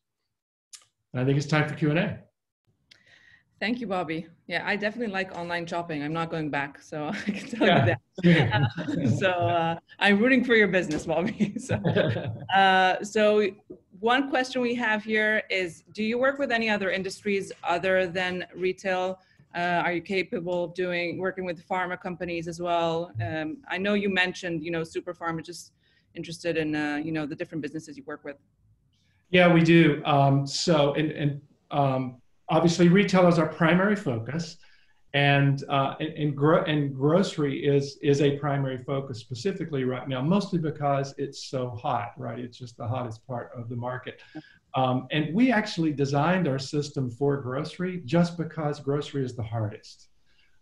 And I think it's time for Q and A. Thank you, Bobby. Yeah, I definitely like online shopping. I'm not going back, so I can tell yeah. you that. Uh, so uh, I'm rooting for your business, Bobby. so, uh, so one question we have here is: Do you work with any other industries other than retail? Uh, are you capable of doing working with pharma companies as well? Um, I know you mentioned, you know, super pharma. Just interested in, uh, you know, the different businesses you work with. Yeah, we do. Um, so, and, and um, obviously retail is our primary focus and uh, and, and, gro- and, grocery is is a primary focus specifically right now, mostly because it's so hot, right? It's just the hottest part of the market. Um, and we actually designed our system for grocery just because grocery is the hardest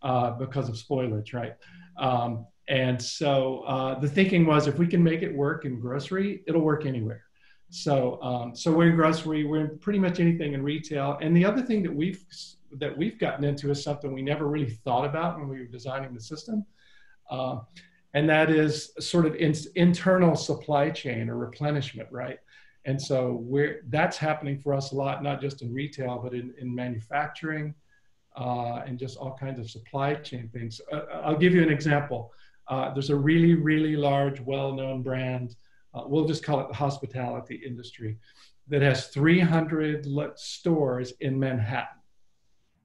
uh, because of spoilage, right? Um, and so uh, the thinking was if we can make it work in grocery, it'll work anywhere. So, um, so we're in grocery, we're in pretty much anything in retail. And the other thing that we've that we've gotten into is something we never really thought about when we were designing the system, uh, and that is sort of in, internal supply chain or replenishment, right? And so we're that's happening for us a lot, not just in retail, but in, in manufacturing uh, and just all kinds of supply chain things. Uh, I'll give you an example. Uh, there's a really, really large, well-known brand uh, we'll just call it the hospitality industry, that has 300 stores in Manhattan.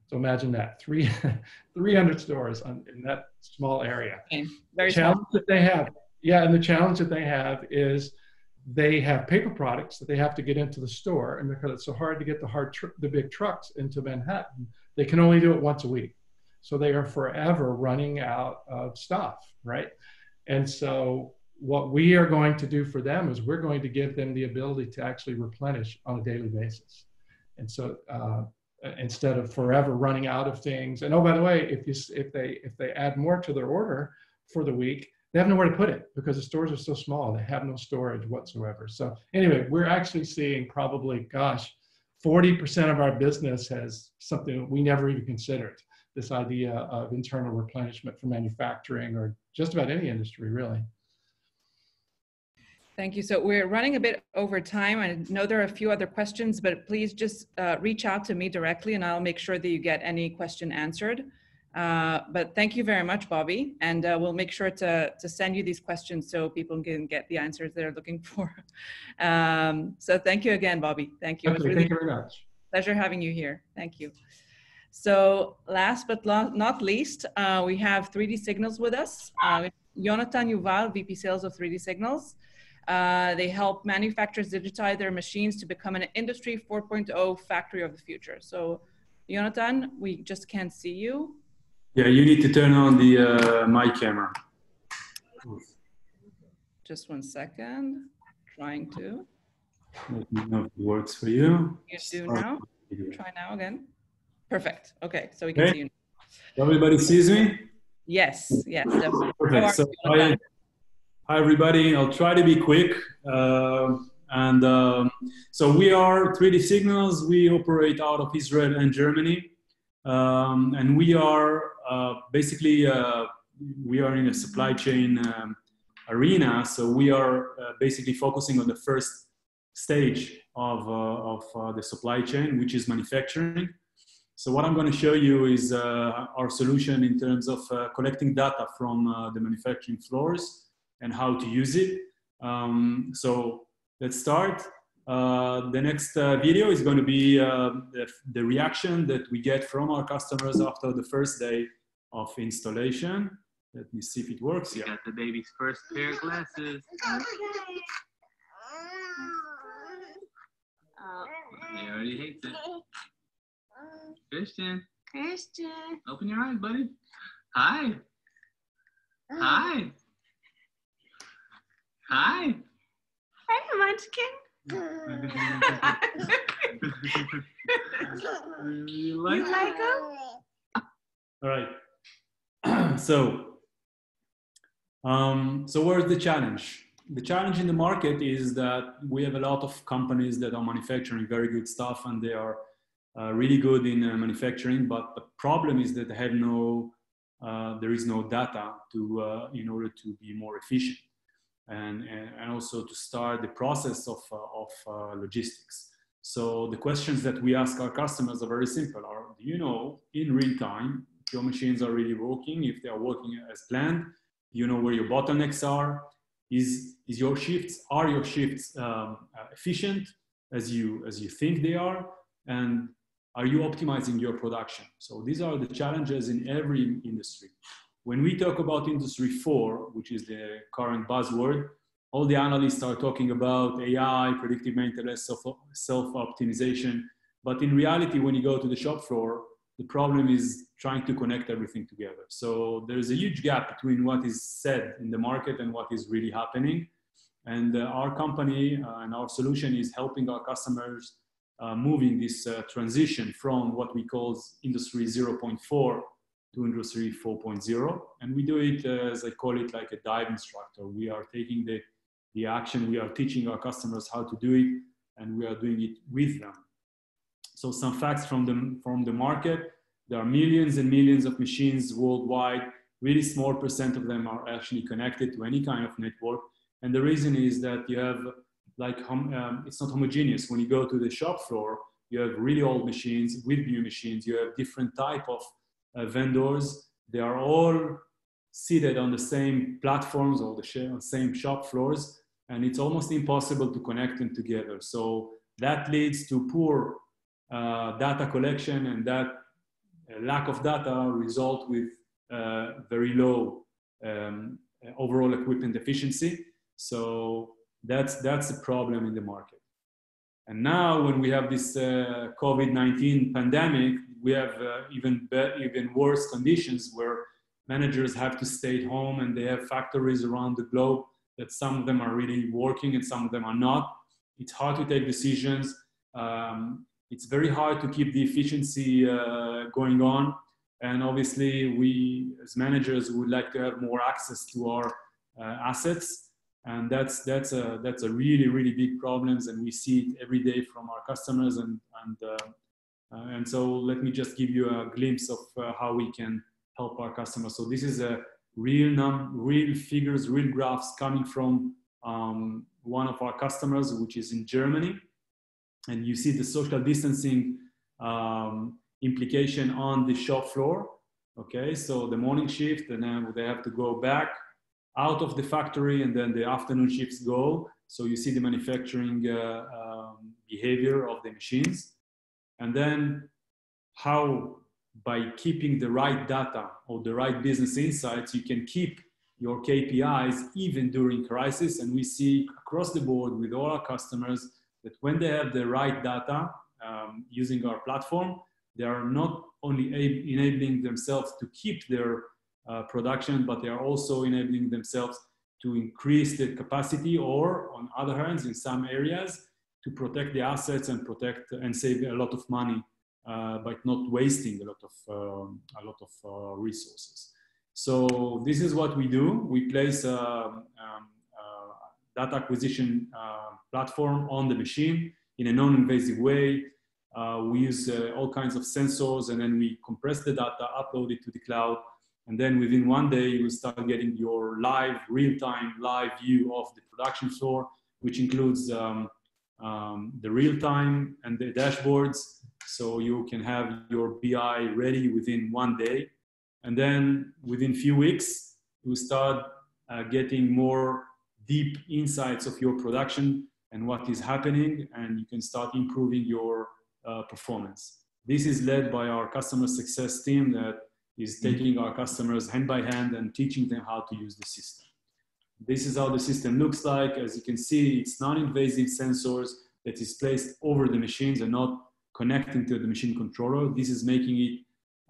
So imagine that, three, 300 stores on, in that small area. Okay. Very challenge small. that they have, yeah, and the challenge that they have is they have paper products that they have to get into the store, and because it's so hard to get the hard, tr- the big trucks into Manhattan, they can only do it once a week. So they are forever running out of stuff, right? And so what we are going to do for them is we're going to give them the ability to actually replenish on a daily basis. And so uh, instead of forever running out of things, and oh by the way, if you if they if they add more to their order for the week, they have nowhere to put it because the stores are so small. They have no storage whatsoever. So anyway, we're actually seeing probably, gosh, 40% of our business has something we never even considered. This idea of internal replenishment for manufacturing or just about any industry, really. Thank you. So we're running a bit over time. I know there are a few other questions, but please just uh, reach out to me directly and I'll make sure that you get any question answered. Uh, but thank you very much, Bobby. And uh, we'll make sure to, to send you these questions so people can get the answers they're looking for. Um, so thank you again, Bobby. Thank you. Okay, really thank you very much. Pleasure having you here. Thank you. So last but not least, uh, we have 3D Signals with us. Uh, Jonathan Yuval, VP Sales of 3D Signals. Uh, they help manufacturers digitize their machines to become an industry 4.0 factory of the future. So, Jonathan, we just can't see you. Yeah, you need to turn on the uh, my camera. Just one second. Trying to. Let me know if it works for you. You do now. Try now again. Perfect. Okay, so we can okay. see you. Everybody sees me. Yes. Yes. Definitely. Perfect. So I, Hi, everybody. I'll try to be quick. Uh, and um, so we are 3D Signals. We operate out of Israel and Germany. Um, and we are uh, basically, uh, we are in a supply chain um, arena. So we are uh, basically focusing on the first stage of, uh, of uh, the supply chain, which is manufacturing. So what I'm going to show you is our solution in terms of collecting data from the manufacturing floors and how to use it. Um, so let's start. Uh, the next uh, video is going to be uh, the, the, reaction that we get from our customers after the first day of installation. Let me see if it works. Yeah. Got the baby's first pair of glasses. He already hates it. Christian. Christian. Open your eyes, buddy. Hi. Hi. Hi. Hey, Munchkin. you like, you like them? All right. so, um, so where's the challenge? The challenge in the market is that we have a lot of companies that are manufacturing very good stuff and they are uh, really good in uh, manufacturing, but the problem is that they have no, uh, there is no data to, uh, in order to be more efficient. And, and, also to start the process of, uh, of uh, logistics. So the questions that we ask our customers are very simple. Are, do you know in real time if your machines are really working, if they are working as planned? You know where your bottlenecks are? Is, is your shifts, are your shifts um, uh, efficient as you, as you think they are? And are you optimizing your production? So these are the challenges in every industry. When we talk about industry four, which is the current buzzword, all the analysts are talking about AI, predictive maintenance, self-optimization. But in reality, when you go to the shop floor, the problem is trying to connect everything together. So there's a huge gap between what is said in the market and what is really happening. And uh, our company uh, and our solution is helping our customers uh, moving this uh, transition from what we call industry 0.4 to Industry 4.0. And we do it, uh, as I call it, like a dive instructor. We are taking the, the action, we are teaching our customers how to do it, and we are doing it with them. So some facts from the, from the market. There are millions and millions of machines worldwide. Really small percent of them are actually connected to any kind of network. And the reason is that you have like, um, it's not homogeneous. When you go to the shop floor, you have really old machines with new machines. You have different type of vendors. They are all seated on the same platforms or the same shop floors, and it's almost impossible to connect them together. So that leads to poor uh, data collection, and that uh, lack of data result with uh, very low um, overall equipment efficiency. So that's that's a problem in the market. And now, when we have this uh, COVID-19 pandemic, we have uh, even even worse conditions where managers have to stay at home and they have factories around the globe that some of them are really working and some of them are not. It's hard to take decisions. Um, it's very hard to keep the efficiency uh, going on. And obviously, we as managers would like to have more access to our uh, assets and that's that's a that's a really really big problems and we see it every day from our customers and and uh, and so let me just give you a glimpse of uh, how we can help our customers so this is a real num real figures real graphs coming from um, one of our customers which is in germany and you see the social distancing um, implication on the shop floor okay so the morning shift and then they have to go back out of the factory and then the afternoon shifts go. So you see the manufacturing uh, um, behavior of the machines. And then how by keeping the right data or the right business insights, you can keep your KPIs even during crisis. And we see across the board with all our customers that when they have the right data um, using our platform, they are not only enabling themselves to keep their uh, production, but they are also enabling themselves to increase the capacity or on other hands in some areas to protect the assets and protect and save a lot of money uh, by not wasting a lot of, um, a lot of uh, resources. So this is what we do. We place a, um, a data acquisition uh, platform on the machine in a non-invasive way. Uh, we use uh, all kinds of sensors and then we compress the data, upload it to the cloud, and then within one day, you will start getting your live, real-time live view of the production floor, which includes um, um, the real-time and the dashboards. So you can have your BI ready within one day. And then within few weeks, you start uh, getting more deep insights of your production and what is happening, and you can start improving your uh, performance. This is led by our customer success team that is taking our customers hand by hand and teaching them how to use the system. This is how the system looks like. As you can see, it's non-invasive sensors that is placed over the machines and not connecting to the machine controller. This is making it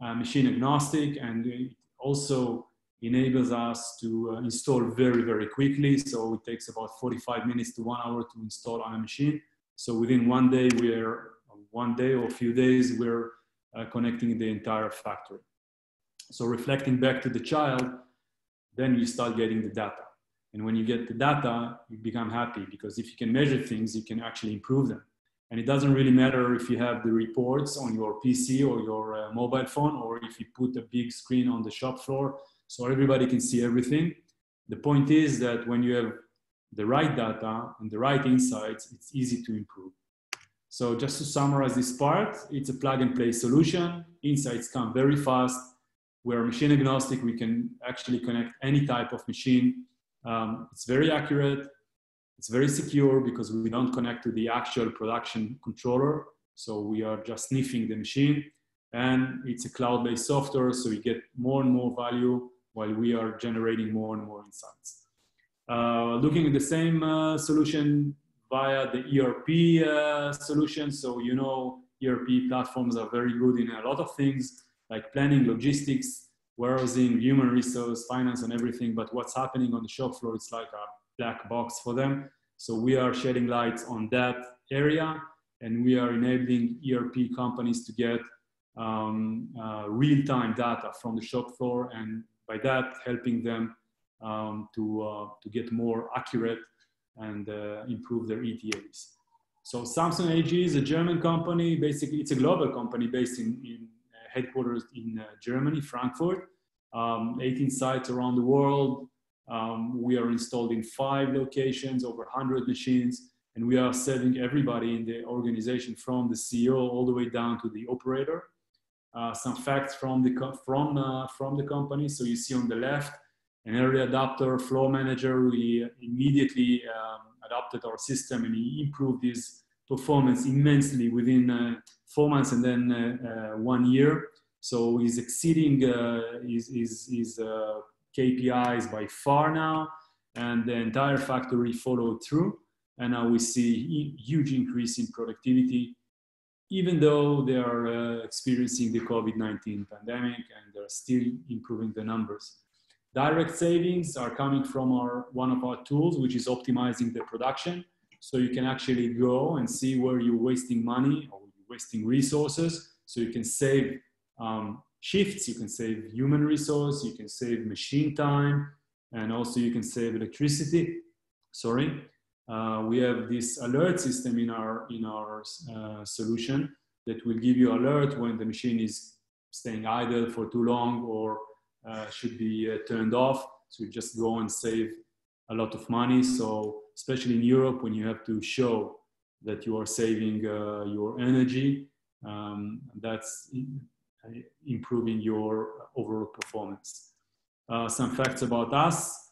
uh, machine agnostic and it also enables us to uh, install very, very quickly. So it takes about 45 minutes to one hour to install on a machine. So within one day, we're one day or a few days, we're uh, connecting the entire factory. So reflecting back to the child, then you start getting the data. And when you get the data, you become happy because if you can measure things, you can actually improve them. And it doesn't really matter if you have the reports on your PC or your uh, mobile phone, or if you put a big screen on the shop floor so everybody can see everything. The point is that when you have the right data and the right insights, it's easy to improve. So just to summarize this part, it's a plug and play solution. Insights come very fast. We're machine agnostic. We can actually connect any type of machine. Um, it's very accurate. It's very secure because we don't connect to the actual production controller. So we are just sniffing the machine. And it's a cloud-based software, so we get more and more value while we are generating more and more insights. Uh, looking at the same uh, solution via the ERP uh, solution. So, you know, ERP platforms are very good in a lot of things like planning, logistics, warehousing, human resource, finance, and everything. But what's happening on the shop floor, it's like a black box for them. So we are shedding light on that area and we are enabling ERP companies to get um, uh, real-time data from the shop floor and by that helping them um, to, uh, to get more accurate and uh, improve their ETAs. So Samson AG is a German company. Basically, it's a global company based in, in headquarters in uh, Germany, Frankfurt. Um, 18 sites around the world. Um, we are installed in five locations, over 100 machines, and we are serving everybody in the organization from the CEO all the way down to the operator. Uh, some facts from the, from, uh, from the company. So you see on the left, an early adopter, flow manager, we immediately um, adopted our system and improved his performance immensely within uh, four months and then uh, uh, one year. So he's exceeding his, his, his KPIs by far now, and the entire factory followed through. And now we see huge increase in productivity, even though they are uh, experiencing the COVID-19 pandemic and they're still improving the numbers. Direct savings are coming from our, one of our tools, which is optimizing the production. So you can actually go and see where you're wasting money or wasting resources. So you can save um, shifts, you can save human resource, you can save machine time, and also you can save electricity. Sorry. Uh, we have this alert system in our, in our uh, solution that will give you alert when the machine is staying idle for too long or uh, should be uh, turned off. So you just go and save a lot of money. So especially in Europe, when you have to show that you are saving uh, your energy, um, that's improving your overall performance. Uh, some facts about us.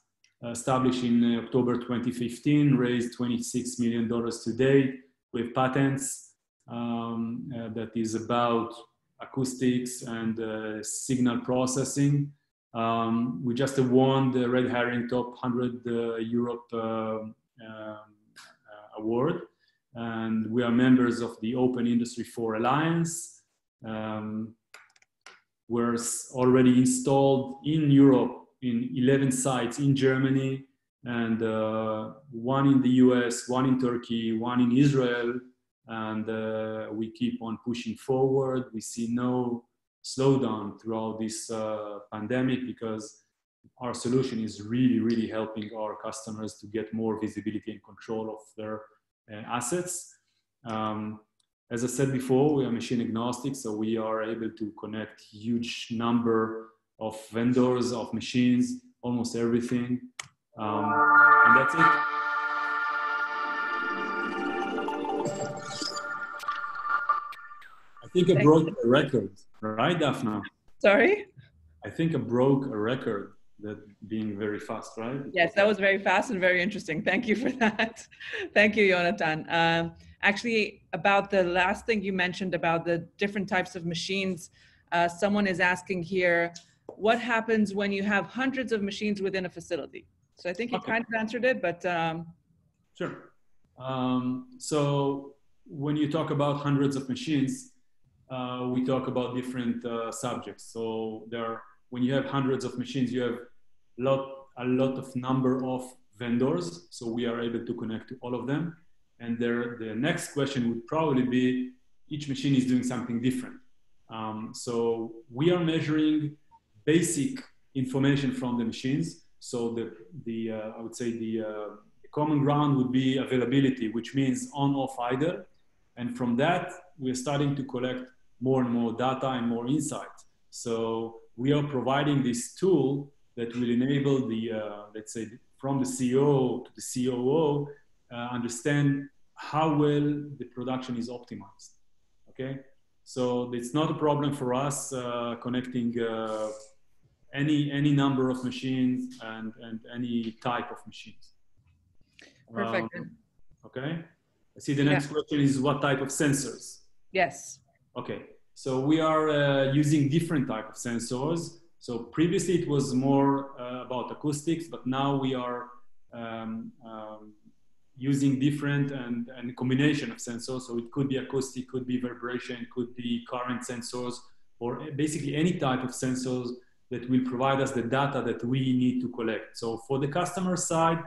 Established in October 2015, raised $26 million today with patents um, uh, that is about acoustics and uh, signal processing. Um, we just won the Red Herring Top 100 uh, Europe um, uh, award, and we are members of the Open Industry 4 Alliance. Um, we're already installed in Europe in 11 sites in Germany, and uh, one in the US, one in Turkey, one in Israel, and uh, we keep on pushing forward. We see no slowdown throughout this uh, pandemic because our solution is really, really helping our customers to get more visibility and control of their uh, assets. Um, as I said before, we are machine agnostic, so we are able to connect huge number of vendors, of machines, almost everything. Um, and that's it. I think I broke the record. Right, Daphna? Sorry? I think I broke a record that being very fast, right? Yes, that was very fast and very interesting. Thank you for that. Thank you, Jonathan. Um, actually, about the last thing you mentioned about the different types of machines, uh, someone is asking here, what happens when you have hundreds of machines within a facility? So I think you okay. kind of answered it, but. Um... Sure. Um, so when you talk about hundreds of machines, uh, we talk about different uh, subjects. So there, are, when you have hundreds of machines, you have lot, a lot of number of vendors. So we are able to connect to all of them. And there, the next question would probably be, each machine is doing something different. Um, so we are measuring basic information from the machines. So the, the uh, I would say the, uh, common ground would be availability, which means on, off, idle. And from that, we're starting to collect more and more data and more insight. So we are providing this tool that will enable the, uh, let's say, from the CEO to the COO uh, understand how well the production is optimized. Okay, so it's not a problem for us uh, connecting uh, any any number of machines and and any type of machines. Perfect. Um, okay. I see the next Yeah. question is what type of sensors? yes. Okay, so we are uh, using different type of sensors. So previously it was more uh, about acoustics, but now we are um, um, using different and, and combination of sensors. So it could be acoustic, could be vibration, could be current sensors, or basically any type of sensors that will provide us the data that we need to collect. So for the customer side,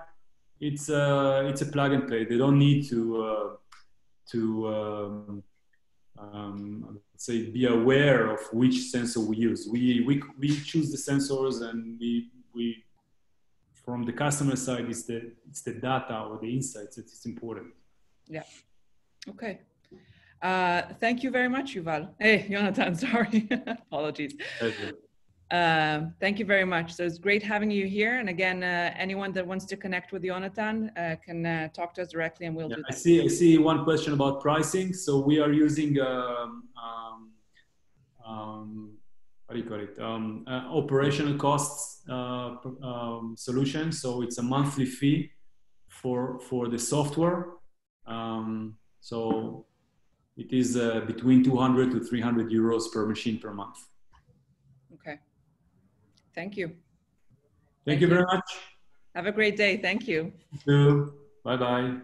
it's a, it's a plug and play. They don't need to uh, to um, um, say be aware of which sensor we use. We, we, we choose the sensors and we, we from the customer side it's the, it's the data or the insights that is important. Yeah. Okay. Uh, thank you very much, Yuval. Hey, Jonathan, sorry. Apologies. Um, thank you very much. So it's great having you here. And again, uh, anyone that wants to connect with Jonathan uh, can uh, talk to us directly and we'll Yeah, do I that. see. I see one question about pricing. So we are using um, um, um, what do you call it? Um, uh, operational costs uh, um, solution. So it's a monthly fee for for the software. Um, so it is uh, between 200 to 300 euros per machine per month. Thank you. Thank, Thank you very much. Have a great day. Thank you. you Bye bye.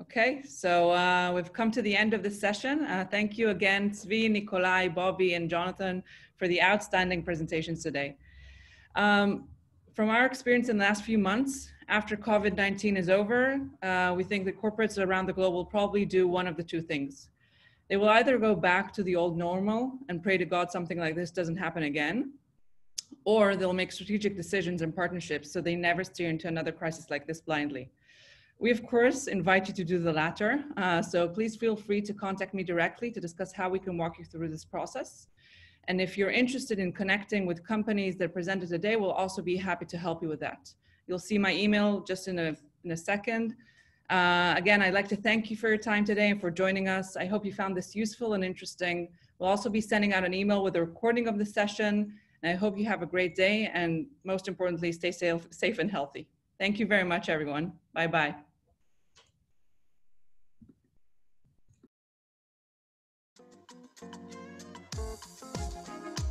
Okay, so uh, we've come to the end of the session. Uh, thank you again, Zvi, Nikolai, Bobby, and Jonathan for the outstanding presentations today. Um, from our experience in the last few months, after COVID-19 is over, uh, we think that corporates around the globe will probably do one of the two things. They will either go back to the old normal and pray to God something like this doesn't happen again, or they'll make strategic decisions and partnerships so they never steer into another crisis like this blindly. We, of course, invite you to do the latter. Uh, so please feel free to contact me directly to discuss how we can walk you through this process. And if you're interested in connecting with companies that presented today, we'll also be happy to help you with that. You'll see my email just in a, in a second. Uh, again, I'd like to thank you for your time today and for joining us. I hope you found this useful and interesting. We'll also be sending out an email with a recording of the session. And I hope you have a great day and most importantly, stay safe, safe and healthy. Thank you very much, everyone. Bye-bye.